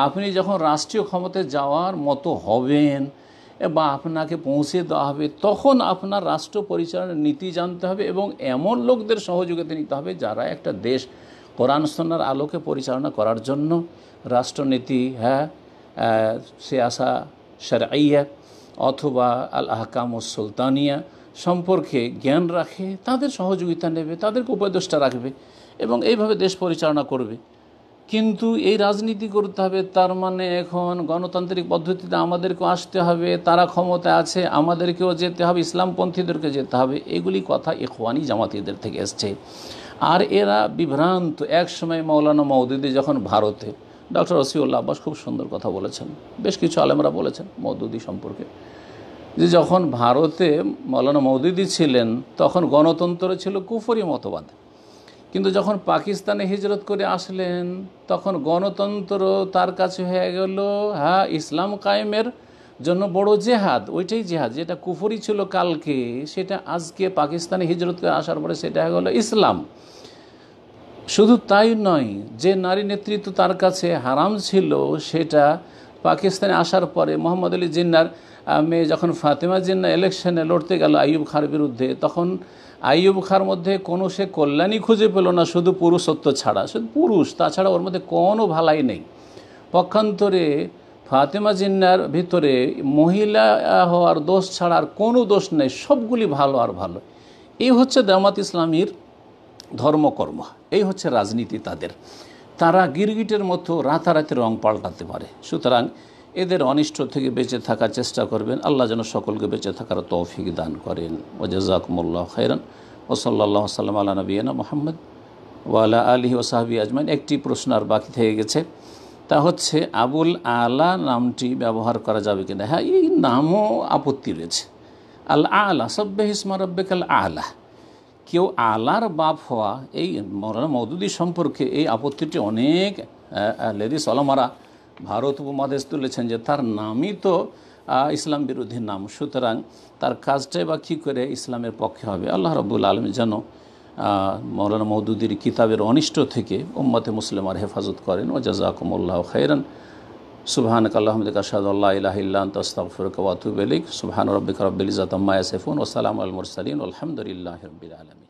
Speaker 1: আপনি যখন রাষ্ট্রীয় ক্ষমতায় যাওয়ার মতো হবেন বা আপনাকে পৌঁছে দেওয়া হবে, তখন আপনার রাষ্ট্র পরিচালনার নীতি জানতে হবে এবং এমন লোকদের সহযোগিতা নিতে হবে যারা একটা দেশ কোরআন সন্ন্যার আলোকে পরিচালনা করার জন্য রাষ্ট্রনীতি হ্যাঁ সে আসা সারাইয়া অথবা আল আহকাম ও সুলতানিয়া সম্পর্কে জ্ঞান রাখে, তাদের সহযোগিতা নেবে, তাদেরকে উপদেষ্টা রাখবে এবং এইভাবে দেশ পরিচালনা করবে। কিন্তু এই রাজনীতি করতে হবে, তার মানে এখন গণতান্ত্রিক পদ্ধতিতে আমাদেরকেও আসতে হবে, তারা ক্ষমতা আছে, আমাদেরকেও যেতে হবে, ইসলামপন্থীদেরকে যেতে হবে, এগুলি কথা ইখওয়ানি জামাতিদের থেকে এসছে। আর এরা বিভ্রান্ত। এক সময় মৌলানা মৌদুদি যখন ভারতে ডক্টর রসিউল্লাহ আব্বাস খুব সুন্দর কথা বলেছেন, বেশ কিছু আলেমরা বলেছেন মৌদুদি সম্পর্কে। যে যখন ভারতে মৌলানা মৌদুদি ছিলেন, তখন গণতন্ত্র ছিল কুফরি মতবাদ। কিন্তু যখন পাকিস্তানে হিজরত করে আসলেন, তখন গণতন্ত্র তার কাছে হয়ে গেল হ্যাঁ ইসলাম কায়েমের জন্য বড় জেহাদ। ওইটাই জেহাদ, যেটা কুফরি ছিল কালকে, সেটা আজকে পাকিস্তানে হিজরত করে আসার পরে সেটা হয়ে গেল ইসলাম। শুধু তাই নয়, যে নারী নেতৃত্ব তার কাছে হারাম ছিল, সেটা পাকিস্তানে আসার পরে মোহাম্মদ আলী জিন্নার মেয়ে যখন ফাতেমা জিন্না ইলেকশনে লড়তে গেল আইয়ুব খার বিরুদ্ধে, তখন আইয়ুব খার মধ্যে কোনো সে কল্যাণই খুঁজে পেল না, শুধু পুরুষত্ব ছাড়া। শুধু পুরুষ, তাছাড়া ওর মধ্যে কোনো ভালাই নেই। পক্ষান্তরে ফাতেমা জিন্নার ভিতরে মহিলা হওয়ার দোষ ছাড়া আর কোনো দোষ নেই, সবগুলি ভালো আর ভালো। এই হচ্ছে দামাত ইসলামীর ধর্মকর্ম, এই হচ্ছে রাজনীতি তাদের। তারা গিরগিটের মতো রাতারাতি রং পাল্টাতে পারে। সুতরাং এদের অনিষ্ট থেকে বেঁচে থাকার চেষ্টা করবেন। আল্লাহ যেন সকলকে বেঁচে থাকার তৌফিক দান করেন। ও জাজাকুমুল্লাহ খৈরান ও সাল্লাহ সাল্লাম আল্লাহ নবীনা মোহাম্মদ ওয়ালা আলহি ও সাহাবি আজমাইন। একটি প্রশ্ন আর বাকি থেকে গেছে। তা হচ্ছে, আবুল আলা নামটি ব্যবহার করা যাবে কিনা? হ্যাঁ এই নামও আপত্তি রয়েছে। আল আলা সব্বে হিসমা রব্বেকাল আলা। কেউ আলার বাপ হওয়া, এই মৌদুদি সম্পর্কে এই আপত্তিটি অনেক লেডিস অলমারা ভারত উপমহাদেশ তুলেছেন যে তার নামই তো ইসলাম বিরোধী নাম। সুতরাং তার কাজটাই বা কী করে ইসলামের পক্ষে হবে? আল্লাহ রব্বুল আলম যেন মৌলানা মৌদুদির কিতাবের অনিষ্ট থেকে উম্মতে মুসলিমার হেফাজত করেন। ও জাজাকুমুল্লাহ খৈরান সুবহান আল্লাহমদিক আসাদুল্লাহ ইলাহিল্লা তস্তাফরক ওয়াতুব আলিক সুবহান রব্বিক রব্বিল ইজাত আম্মা ইয়াসিফুন। ওসালাম আল মুরসালিন। আলহামদুলিল্লাহ রবিল আলমী